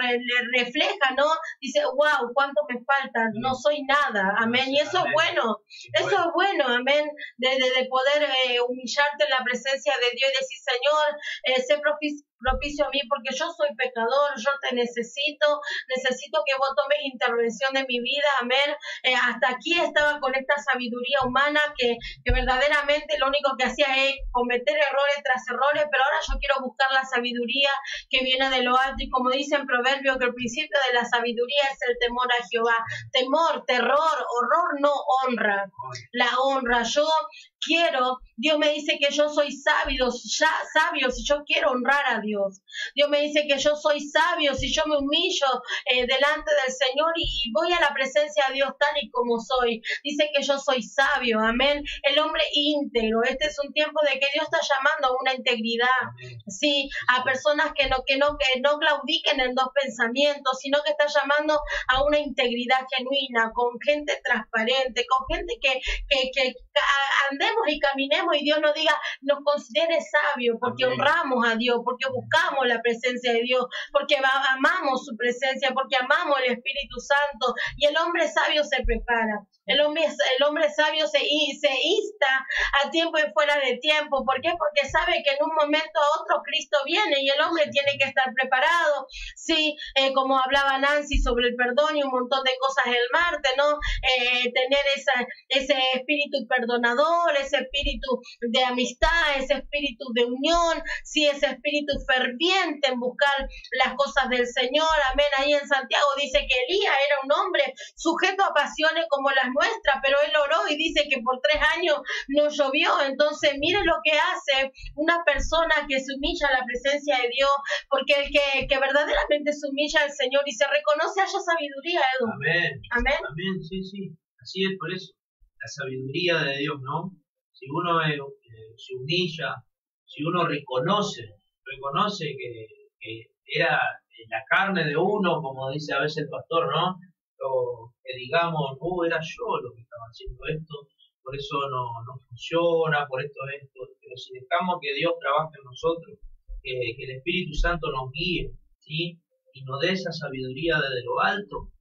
refleja, ¿no? Dice, wow, cuánto me falta, no soy nada, amén. Y eso es bueno, eso es bueno, amén, de, de, poder eh, humillarte en la presencia de Dios y decir, Señor, eh, sé propicio a mí porque yo soy pecador, yo te necesito, necesito que vos tomes intervención de mi vida, amén. Eh, hasta aquí estaba con esta sabiduría humana que, que verdaderamente lo único que hacía es cometer errores tras errores, pero ahora yo quiero buscar la sabiduría que viene de lo alto y como dice en Proverbio que el principio de la sabiduría es el temor a Jehová. Temor, terror, horror, no honra. La honra. Yo quiero, Dios me dice que yo soy sabio, ya sabio si yo quiero honrar a Dios. Dios me dice que yo soy sabio si yo me humillo eh, delante del Señor y, voy a la presencia de Dios tal y como soy. Dice que yo soy sabio, amén. El hombre íntegro. Este es un tiempo de que Dios está llamando a una integridad, sí, a personas que no que no que no claudiquen en dos pensamientos, sino que está llamando a una integridad genuina, con gente transparente, con gente que que, que andemos y caminemos y Dios nos diga, nos considere sabio porque honramos a Dios, porque buscamos la presencia de Dios, porque amamos su presencia, porque amamos el Espíritu Santo y el hombre sabio se prepara. El hombre, el hombre sabio se, se insta a tiempo y fuera de tiempo. ¿Por qué? Porque sabe que en un momento a otro Cristo viene y el hombre tiene que estar preparado. Sí, eh, como hablaba Nancy sobre el perdón y un montón de cosas el martes, ¿no? Eh, tener esa, ese espíritu perdonador, ese espíritu de amistad, ese espíritu de unión, sí, ese espíritu ferviente en buscar las cosas del Señor. Amén. Ahí en Santiago dice que Elías era un hombre sujeto a pasiones como las nuestra, pero él oró y dice que por tres años no llovió. Entonces, mire lo que hace una persona que se humilla a la presencia de Dios, porque el que, que verdaderamente se humilla al Señor y se reconoce haya sabiduría, Edu. Amén. Amén. Amén, sí, sí. Así es por eso. La sabiduría de Dios, ¿no? Si uno eh, se humilla, si uno reconoce, reconoce que, que era la carne de uno, como dice a veces el pastor, ¿no? O que digamos, oh, era yo lo que estaba haciendo esto, por eso no, no funciona, por esto, esto. Pero si dejamos que Dios trabaje en nosotros, que, que el Espíritu Santo nos guíe, ¿sí? Y nos dé esa sabiduría desde lo alto,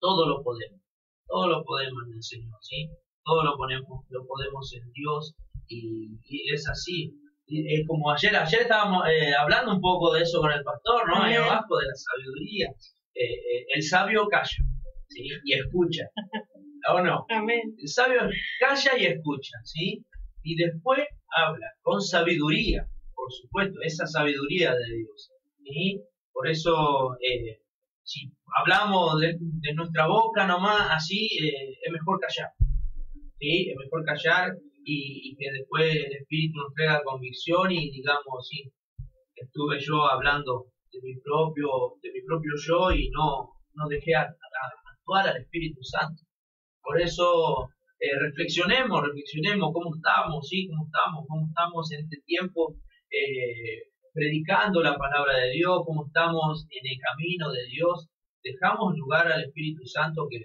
todo lo podemos, todo lo podemos en el Señor, ¿sí? Todo lo, ponemos, lo podemos en Dios y, y es así. Y Es como ayer, ayer estábamos eh, hablando un poco de eso con el pastor, ¿no? Ahí abajo de la sabiduría. Eh, eh, el sabio calla, ¿sí? Y escucha. ¿O no? Amén. El sabio calla y escucha, ¿sí? Y después habla con sabiduría, por supuesto, esa sabiduría de Dios. ¿sí? Por eso, eh, si hablamos de, de nuestra boca nomás, así, eh, es mejor callar. ¿sí? Es mejor callar y, y que después el Espíritu nos traiga convicción y digamos, sí, estuve yo hablando de mi propio, de mi propio yo y no, no dejé a- al Espíritu Santo. Por eso eh, reflexionemos, reflexionemos cómo estamos, sí, cómo estamos, cómo estamos en este tiempo eh, predicando la palabra de Dios, cómo estamos en el camino de Dios. Dejamos lugar al Espíritu Santo que,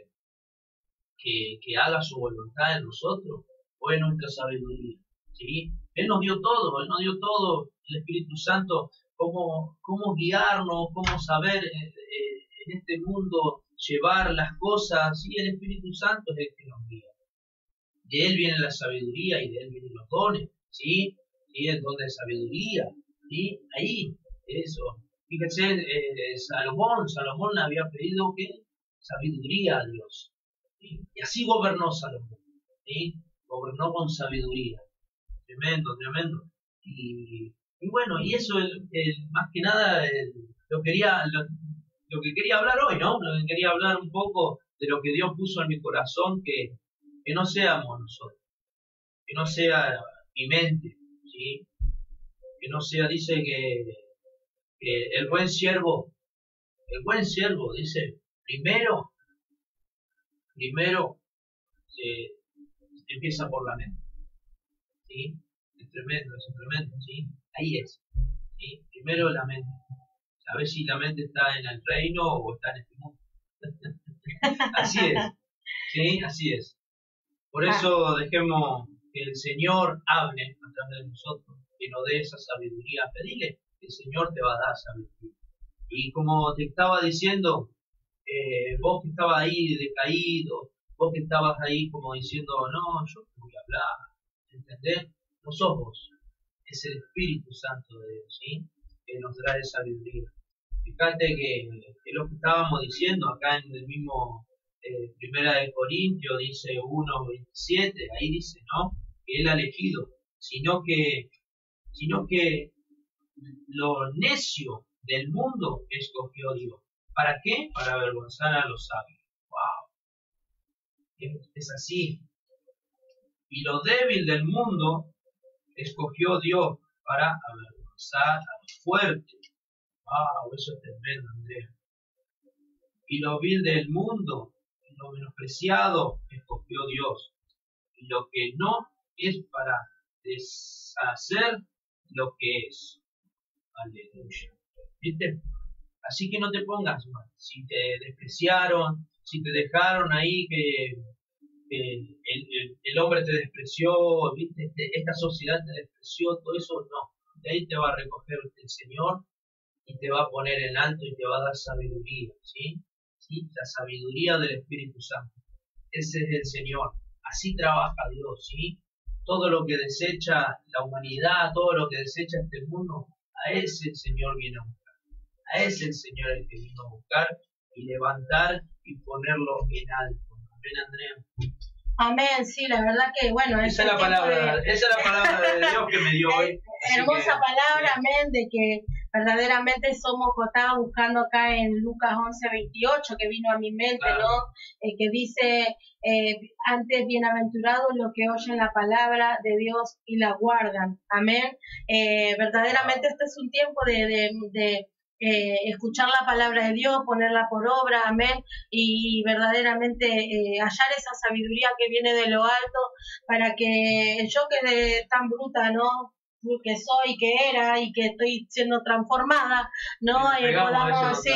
que, que haga su voluntad en nosotros o en nuestra sabiduría. ¿sí? Él nos dio todo, Él nos dio todo, el Espíritu Santo, cómo, cómo guiarnos, cómo saber eh, eh, en este mundo llevar las cosas, sí, el Espíritu Santo es el que nos guía. De Él viene la sabiduría y de Él vienen los dones, ¿sí? ¿Sí? El don de sabiduría, ¿sí? Ahí, eso. Fíjense, eh, Salomón, Salomón le había pedido que sabiduría a Dios. Y así gobernó Salomón, ¿sí? Gobernó con sabiduría. Tremendo, tremendo. Y, y bueno, y eso, el, más que nada, el- lo quería, lo que quería hablar hoy, ¿no? Lo que quería hablar un poco de lo que Dios puso en mi corazón, que, que no seamos nosotros, que no sea mi mente, ¿sí? Que no sea, dice que, que el buen siervo, el buen siervo, dice, primero, primero se empieza por la mente, ¿sí? Es tremendo, es tremendo, ¿sí? Ahí es, ¿sí? Primero la mente. A ver si la mente está en el reino o está en este mundo. así es, ¿sí? Así es. Por eso dejemos que el Señor hable a través de nosotros, que nos dé esa sabiduría. Pedile, el Señor te va a dar sabiduría. Y como te estaba diciendo, eh, vos que estabas ahí decaído, vos que estabas ahí como diciendo, no, yo te voy a hablar, ¿entendés? No sos vos, es el Espíritu Santo de Dios, ¿sí? Que nos trae sabiduría. Fíjate que, lo que estábamos diciendo acá en el mismo eh, Primera de Corintios, dice 1.27, ahí dice, ¿no? Que él ha elegido, sino que, sino que lo necio del mundo escogió Dios. ¿Para qué? Para avergonzar a los sabios. ¡Wow! Es así. Y lo débil del mundo escogió Dios para avergonzar a los fuertes. ¡Wow! Eso es tremendo, Andrea. Y lo vil del mundo, lo menospreciado, escogió Dios. Y lo que no es para deshacer lo que es. Aleluya. ¿Viste? Así que no te pongas mal. Si te despreciaron, si te dejaron ahí que, el- el hombre te despreció, ¿viste? Este- esta sociedad te despreció, todo eso no. De ahí te va a recoger el Señor y te va a poner en alto y te va a dar sabiduría, ¿sí? ¿Sí? La sabiduría del Espíritu Santo. Ese es el Señor. Así trabaja Dios, ¿sí? Todo lo que desecha la humanidad, todo lo que desecha este mundo, a ese el Señor viene a buscar. A ese el Señor el que vino a buscar y levantar y ponerlo en alto. Amén, Andrea. Amén, sí, la verdad que bueno, Esa es la palabra, de- esa es la palabra de Dios que me dio hoy. Hermosa que- palabra, sí. amén, de que verdaderamente somos, estaba buscando acá en Lucas 11, 28, que vino a mi mente, Claro. ¿no? Eh, que dice, eh, antes bienaventurados los que oyen la palabra de Dios y la guardan, amén. Eh, verdaderamente este es un tiempo de, de, de, eh, escuchar la palabra de Dios, ponerla por obra, amén, y verdaderamente eh, hallar esa sabiduría que viene de lo alto para que yo que de tan bruta, ¿no? Que soy, que era y que estoy siendo transformada, ¿no? Eh, podamos, sí,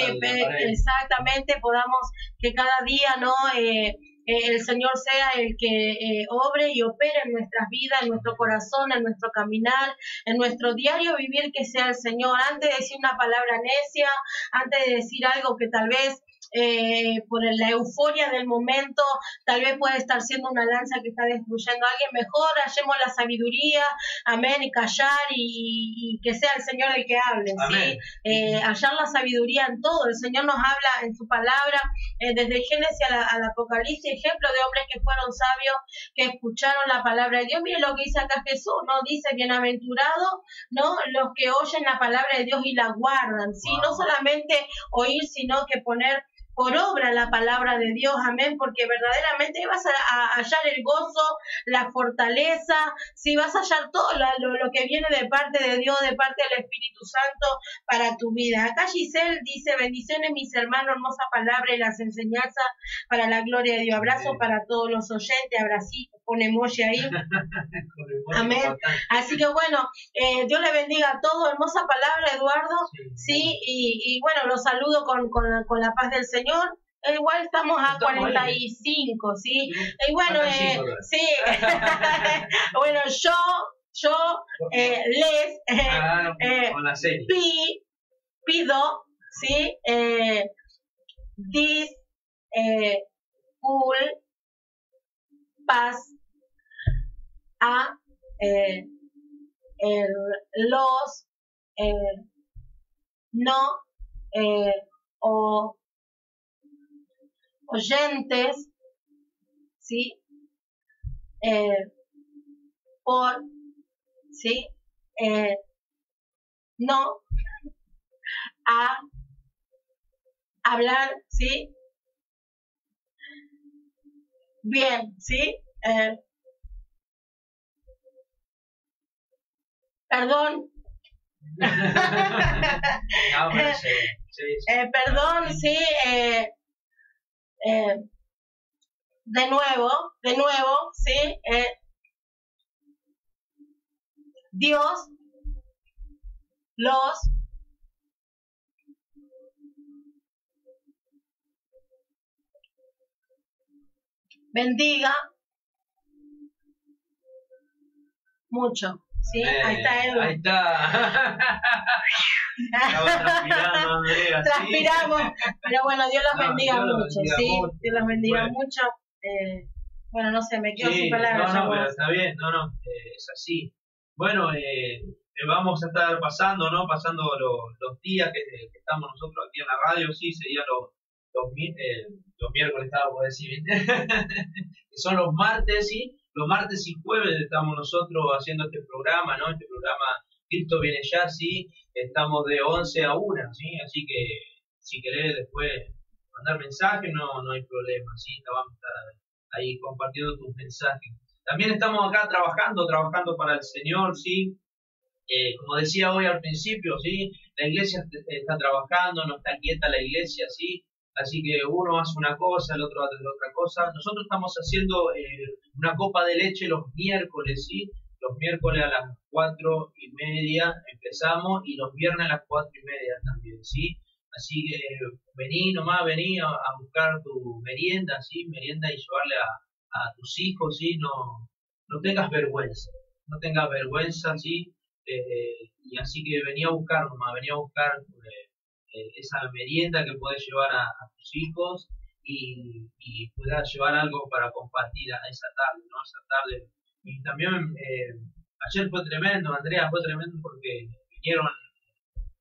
exactamente, podamos que cada día, ¿no? Eh, eh, el Señor sea el que eh, obre y opere en nuestras vidas, en nuestro corazón, en nuestro caminar, en nuestro diario vivir, que sea el Señor. Antes de decir una palabra necia, antes de decir algo que tal vez eh, por la euforia del momento, tal vez puede estar siendo una lanza que está destruyendo a alguien, mejor hallemos la sabiduría, amén, y callar y, y que sea el Señor el que hable, Amén. ¿sí? Eh, hallar la sabiduría en todo, el Señor nos habla en su palabra, eh, desde Génesis a la- al Apocalipsis, ejemplo de hombres que fueron sabios, que escucharon la palabra de Dios, miren lo que dice acá Jesús, ¿no? Dice, bienaventurado, ¿no? Los que oyen la palabra de Dios y la guardan, ¿sí? No solamente oír, sino que poner por obra la palabra de Dios, amén, porque verdaderamente vas a, a hallar el gozo, la fortaleza, si vas a hallar todo la- lo, lo que viene de parte de Dios, de parte del Espíritu Santo para tu vida. Acá Giselle dice, bendiciones mis hermanos, hermosa palabra y las enseñanzas para la gloria de Dios. Abrazo para todos los oyentes, abracito, pone emoji ahí. Con Amén. Así que bueno, eh, Dios le bendiga a todos, hermosa palabra Eduardo, Sí. sí, y, y bueno, los saludo con, con, la, con la paz del Señor. Eh, igual estamos a Estamos ahí. 45, ¿sí? Sí. Y bueno, Faltan eh, sí, bueno, yo, yo eh, les Ah, con pi- pido, ¿sí? Dis, eh, cool, paz, a, eh, los, eh, no, eh, o, oyentes, ¿sí? Eh, por, ¿sí? Eh, no, a, hablar, ¿sí? Bien, ¿sí? Eh, perdón, pero sí, sí, sí. eh, perdón, sí, eh, eh, de nuevo, de nuevo, sí, eh, Dios los bendiga mucho, sí, ahí está Eh, Edu. Ahí está. Transpirando, Andrea. sí. transpiramos, pero bueno, Dios los No, bendiga Dios mucho, bendiga sí, mucho. Dios los bendiga Bueno. mucho. Eh, bueno, no sé, me quedo Sí, sin palabras. no, no, pero está bien, no, no, eh, es así. Bueno, eh, eh, vamos a estar pasando, ¿no? Pasando lo- los días que, que estamos nosotros aquí en la radio, sí, serían los, los, eh, los miércoles, estaba por decir, que son los martes, sí, los martes y jueves estamos nosotros haciendo este programa, ¿no? Este programa Cristo viene ya, sí, estamos de 11 a 1, sí, así que si querés después mandar mensajes, no, no hay problema, sí, vamos a estar ahí compartiendo tus mensajes. También estamos acá trabajando, trabajando para el Señor, ¿sí? Eh, como decía hoy al principio, ¿sí? La iglesia est- está trabajando, no está quieta la iglesia, ¿sí? Así que uno hace una cosa, el otro hace otra cosa. Nosotros estamos haciendo eh, una copa de leche los miércoles, ¿sí? Los miércoles a las cuatro y media empezamos y los viernes a las cuatro y media también, ¿sí? Así que vení nomás, vení a, buscar tu merienda, ¿sí? Merienda y llevarle a, a tus hijos, ¿sí? No, no tengas vergüenza, no tengas vergüenza, ¿sí? Eh, y así que venía a buscar nomás, venía a buscar eh, eh, esa merienda que puedes llevar a, tus hijos y, y puedas llevar algo para compartir a esa tarde, ¿no? Esa tarde. Y también eh, ayer fue tremendo, Andrea, fue tremendo porque vinieron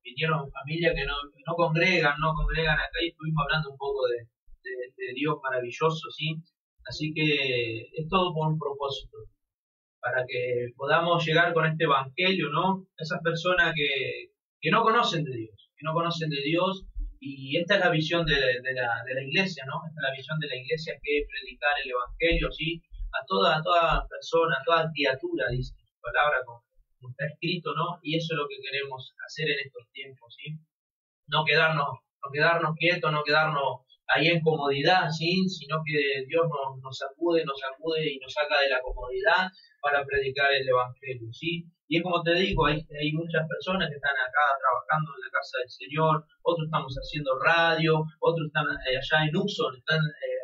vinieron familias que no, no congregan, no congregan acá y estuvimos hablando un poco de- de Dios maravilloso, ¿sí? Así que es todo por un propósito, para que podamos llegar con este evangelio, ¿no? Esas personas que, que no conocen de Dios, no conocen de Dios, y esta es la visión de, la, de la iglesia, ¿no? Esta es la visión de la iglesia que es predicar el evangelio, ¿sí? A toda, a toda persona, a toda criatura, dice su palabra, como está escrito, ¿no? Y eso es lo que queremos hacer en estos tiempos, ¿sí? No quedarnos, no quedarnos quietos, no quedarnos ahí en comodidad, ¿sí? sino que Dios nos, nos sacude, nos sacude y nos saca de la comodidad para predicar el Evangelio. ¿sí? Y es como te digo, hay, muchas personas que están acá trabajando en la casa del Señor, otros estamos haciendo radio, otros están eh, allá en Uxon, están eh,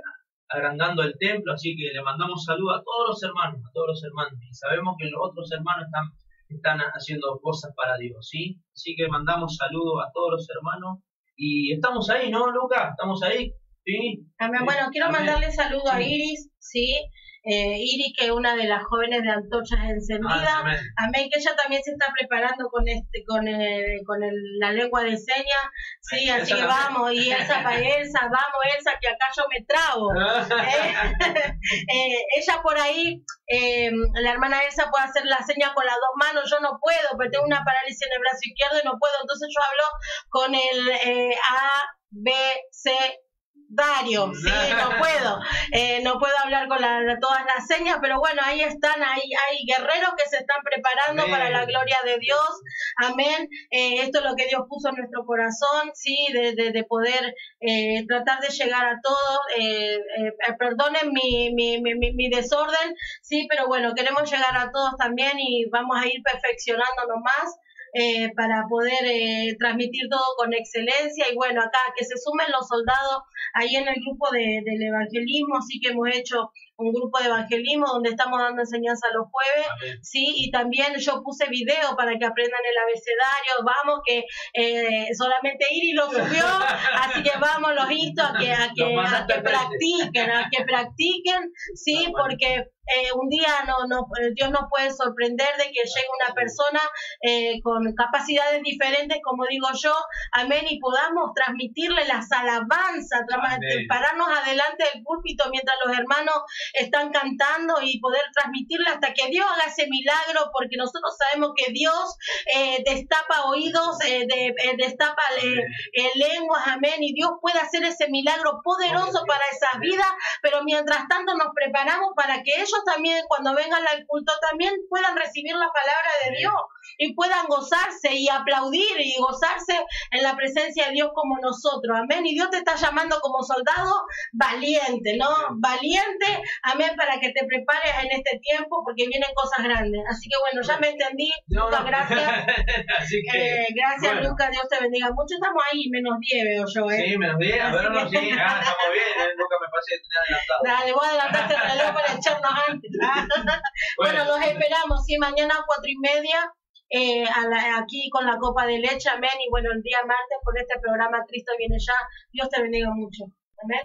agrandando el templo, así que le mandamos saludos a todos los hermanos, a todos los hermanos, y sabemos que los otros hermanos están, están haciendo cosas para Dios, ¿sí? Así que mandamos saludos a todos los hermanos, y estamos ahí, ¿no, Luca? ¿Estamos ahí? Sí. Amén. Bueno, quiero mandarle saludo a Iris, ¿sí? Eh, Iris, que es una de las jóvenes de Antorchas Encendidas. Ah, amén. Amén, que ella también se está preparando con este, con, el- con el- la lengua de señas. Sí, así que también. vamos, y Elsa para Elsa, vamos Elsa, que acá yo me trago. ¿eh? Eh, ella por ahí, eh, la hermana Elsa puede hacer la seña con las dos manos, yo no puedo, pero tengo una parálisis en el brazo izquierdo y no puedo, entonces yo hablo con el eh, A, B, C, Dario, sí, no puedo, eh, no puedo hablar con la- todas las señas, pero bueno, ahí están, ahí hay guerreros que se están preparando Amén. para la gloria de Dios, amén, Eh, esto es lo que Dios puso en nuestro corazón, sí, de, de, de poder eh, tratar de llegar a todos, eh, eh, perdonen mi, mi, mi, mi- mi desorden, sí, pero bueno, queremos llegar a todos también y vamos a ir perfeccionándonos más. Eh, para poder eh, transmitir todo con excelencia. Y bueno acá que se sumen los soldados ahí en el grupo de, del evangelismo. Sí que hemos hecho un grupo de evangelismo donde estamos dando enseñanza los jueves Amén. sí, y también yo puse video para que aprendan el abecedario, vamos, que eh, solamente Iri lo subió, así que vamos, los insto a que, a que, a que practiquen, a que practiquen, sí, porque eh, un día no, no, Dios nos puede sorprender de que llegue una persona eh, con capacidades diferentes, como digo yo, amén, y podamos transmitirle las alabanzas, Amén. pararnos adelante del púlpito mientras los hermanos están cantando y poder transmitirle hasta que Dios haga ese milagro, porque nosotros sabemos que Dios eh, destapa oídos, eh, de- eh, destapa eh, eh, lenguas, amén, y Dios puede hacer ese milagro poderoso para esas vidas, pero mientras tanto nos preparamos para que ellos también, cuando vengan al culto, también puedan recibir la palabra de Dios y puedan gozarse y aplaudir y gozarse en la presencia de Dios como nosotros, amén, y Dios te está llamando como soldado valiente, ¿no? Valiente, amén, para que te prepares en este tiempo porque vienen cosas grandes. Así que bueno, ya me entendí. No, Lucas, gracias. Así que, Eh, gracias, bueno. Lucas. Dios te bendiga mucho. Estamos ahí, menos 10 veo yo, ¿eh? Sí, menos bien, a ver, no, sí, ah, estamos bien, eh, nunca me pasé adelantado. Dale, voy a adelantarte el reloj para echarnos antes. bueno, los esperamos, sí, mañana a cuatro y media. Eh, aquí con la copa de leche, amén. Y bueno, el día martes con este programa Cristo viene ya. Dios te bendiga mucho. Amén.